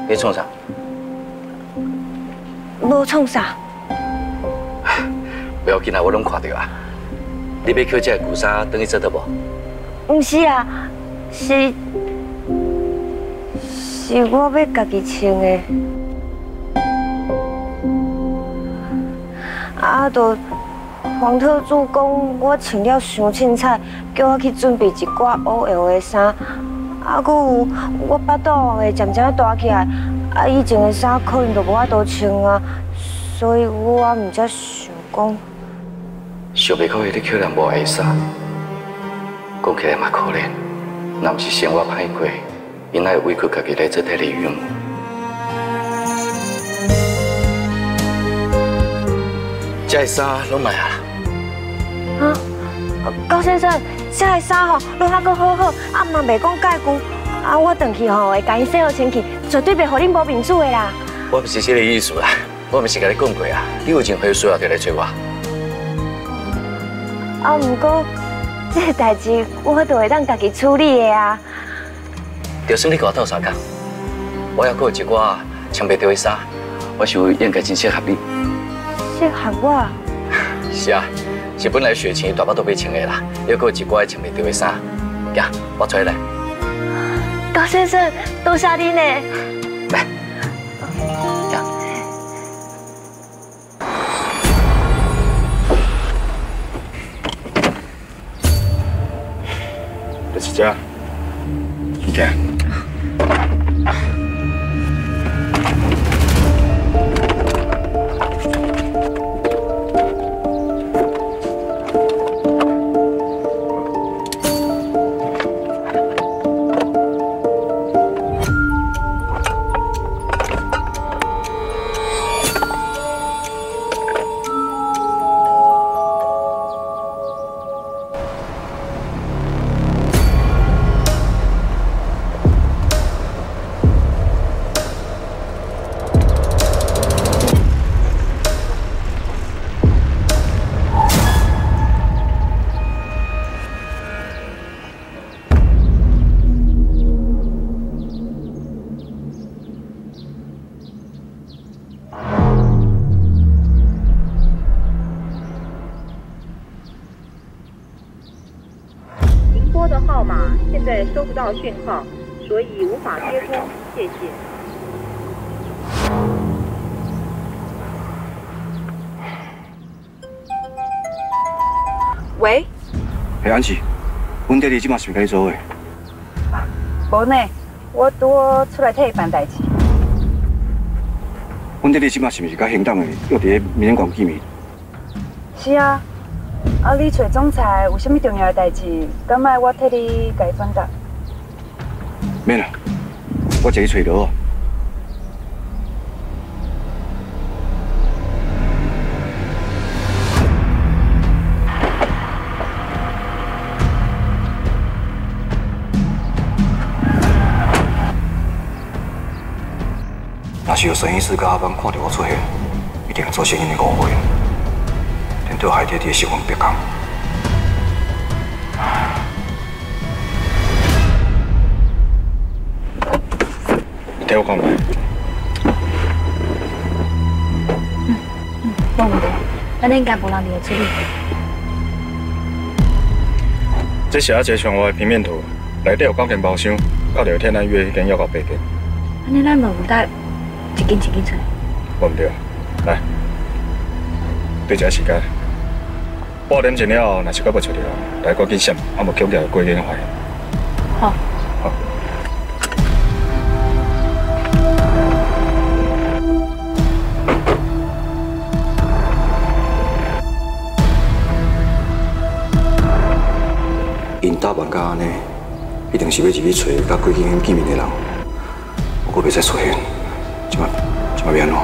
S20: 你创啥？
S2: 无创啥，
S20: 不要紧啊，我拢看到啊。你要捡这个旧衫，等去做得无？
S2: 毋是啊，是是我要家己穿的。啊，都黄特助讲我穿了伤凊彩，叫我去准备一挂 OL 的衫。啊，搁有我巴肚会渐渐大起来，啊，以前的衫可能就无法度穿啊，所以我毋才想讲。
S20: 想袂到迄个客人无爱衫，讲起来嘛可怜。若毋是生活歹过，伊哪会委屈家己来做代理孕母？这个衫拢买啊？
S2: 啊，高先生，这个衫吼，落还阁好好，啊嘛袂讲介旧，啊我回去吼会甲伊洗好清气，绝对袂互恁无面子的啦。
S20: 我不是这个意思啦，我毋是甲你讲过啊，你有任何需要就来找我。
S2: 啊，毋过这个代志我都会当家己处理的啊。
S20: 就算你给我斗相共，我还阁有一寡穿袂到的衫，我想应该真适合你。
S2: 适合我？
S20: 是啊，是本来雪晴大把都要穿的啦，还阁有一寡穿袂到的衫，行，我出来。
S2: 高先生，多谢你呢。
S20: 来，
S5: 就是这，你看。
S25: 讯号，所以无法接通，谢谢。
S15: 喂，
S6: 嘿，安琪，阮爹地今嘛是甲你做伙，
S15: 无呢，我拄好出来替伊办代志。
S6: 阮爹地今嘛是毋是甲行党的约伫咧民馆见面？
S15: 是啊，啊，你找总裁有啥物重要的代志，敢卖我替你甲伊转达？
S6: 免啦，我直去找罗啊。若是有摄影师跟阿邦看到我出现，一定会做声音的误会，连对海爹爹新闻别讲。你替我看卖。
S7: 冇问题，咱应该无人会处理。
S5: 这写一个上外的平面图，内底有九间包厢，到着天南约迄间要到八间，
S7: 安尼咱咪有得一间一间找。
S5: 无毋对。来，对一下时间，八点前了后，若是搁无找着，来赶紧闪，啊无恐惊过眼坏。
S7: 好。
S5: 好。
S6: 一定是要入去找甲鬼警见面的人，我阁袂再出现，即马即马要安怎？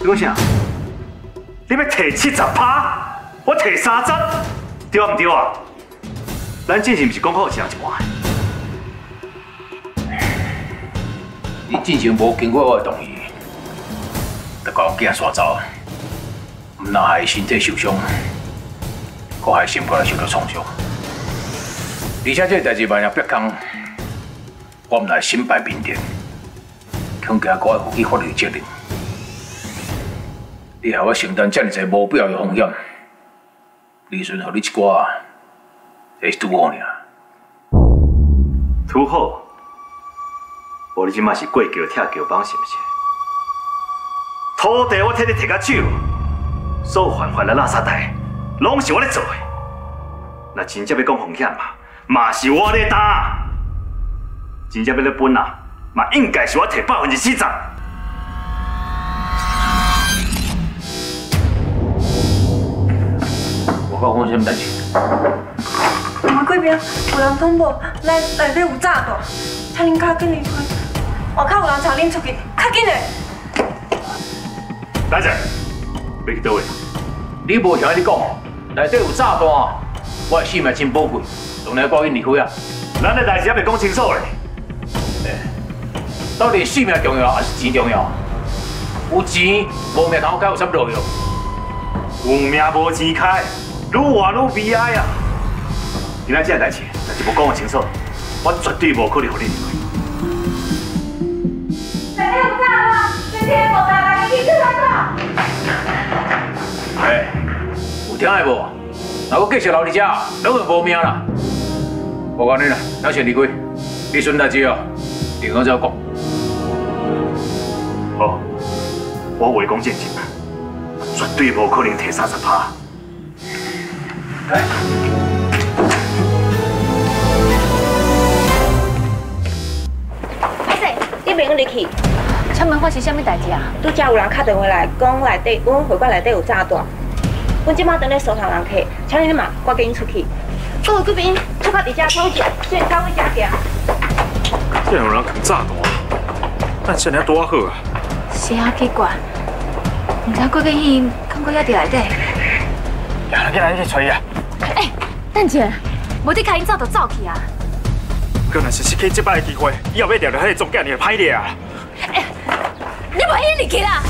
S16: 你讲啥？你要摕七十趴，我摕三十，对唔对啊？咱之前毋是讲好一人一半的？
S18: 你进前无经过我的同意，就把我囝刷走，毋那害身体受伤，搁害心肝受到创伤。而且这个代志万一别讲，我们来身败名裂，恐惊我负起法律责任。你害我承担这么多无必要的风险，利润互你一寡，这是拄好尔。
S16: 拄好，无你即马是过桥拆桥帮是毋是？土地我替你摕到手，所有犯法的垃圾袋，拢是我咧做的。那真正要讲风险嘛，嘛是我咧担。真正要咧分啊，嘛应该是我摕百分之四十。
S18: 我讲讲什么代志？
S26: 马贵边有人通报，内内底有炸弹，请恁较紧离开。外口有人查恁出去，较紧的。
S16: 来者，要去倒位？
S18: 你无听你讲哦，内底有炸弹，我的性命真宝贵，当然赶紧离开啊！
S16: 咱的代志还未讲清楚嘞。
S18: 到底性命重要还是钱重要？有钱无命头，该有啥路用？
S16: 有命无钱开，愈活愈悲哀啊！今仔这代志，若是无讲清楚，我绝对无可能互你离开。
S26: 内底有炸弹，今天无大家去去哪走？
S18: 哎，有听的无？若我继续留伫遮，拢会无命啦！无管你啦，咱先离开。你顺代志哦，另外再讲。
S16: 好，我话讲正经啊，绝对无可能摕三十趴。
S26: 歹势，你袂用入去。
S7: 请问发生什么代志啊？
S26: 拄则有人打电话来，讲内底阮会馆内底有炸弹。阮即马等咧搜查人客，请你嘛赶紧出去。各位贵宾，出发伫遮抽检，先到位遮行。
S5: 竟然有人扛炸弹，但现在多好啊！
S7: 是啊，奇怪，唔知郭建兴看过遐伫内底。
S5: 呀，你来去找伊啊！
S7: 哎，等一下，无你开因走就走去啊！
S5: 可能是失去这摆的机会，以后要抓到迄个总监，你就歹掠啊！
S7: 你无迄力气啦！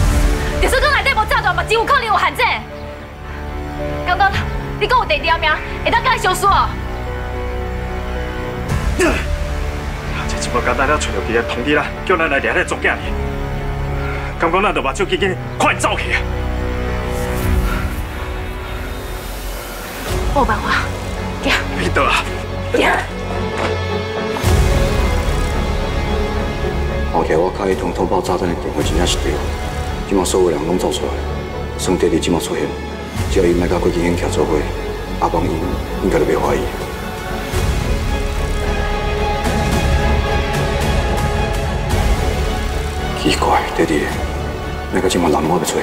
S7: 就算讲内底无炸弹，嘛只有可能有陷阱。刚刚你讲有第二条命，会当甲伊相输哦？
S5: 这一无简单了，找到伊个通知啦，叫咱来抓迄个总监去。感觉咱就目睭紧紧，快走去！
S4: 我有办法，行。
S5: 你倒啊！
S4: 行。
S6: 后期我开通通报炸弹的电话真正是对，今麦所有人拢走出来，算弟弟今麦出现，只要伊莫甲郭金英徛做伙，阿邦因应该就袂怀疑。奇怪，爹爹，那个今麦人我要出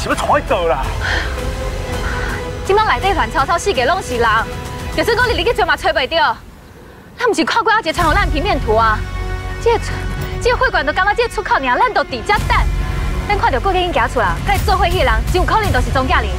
S5: 是要闯去倒啦？
S4: 今麦内底乱糟糟，四个拢是人，就算讲你入去找嘛找袂到，咱毋是看过一个传互咱平面图啊？这个这个会馆都感觉这个出口尔，咱都伫遮等，咱看到郭建英行出来，跟做伙迄人，真有可能就是钟嘉玲。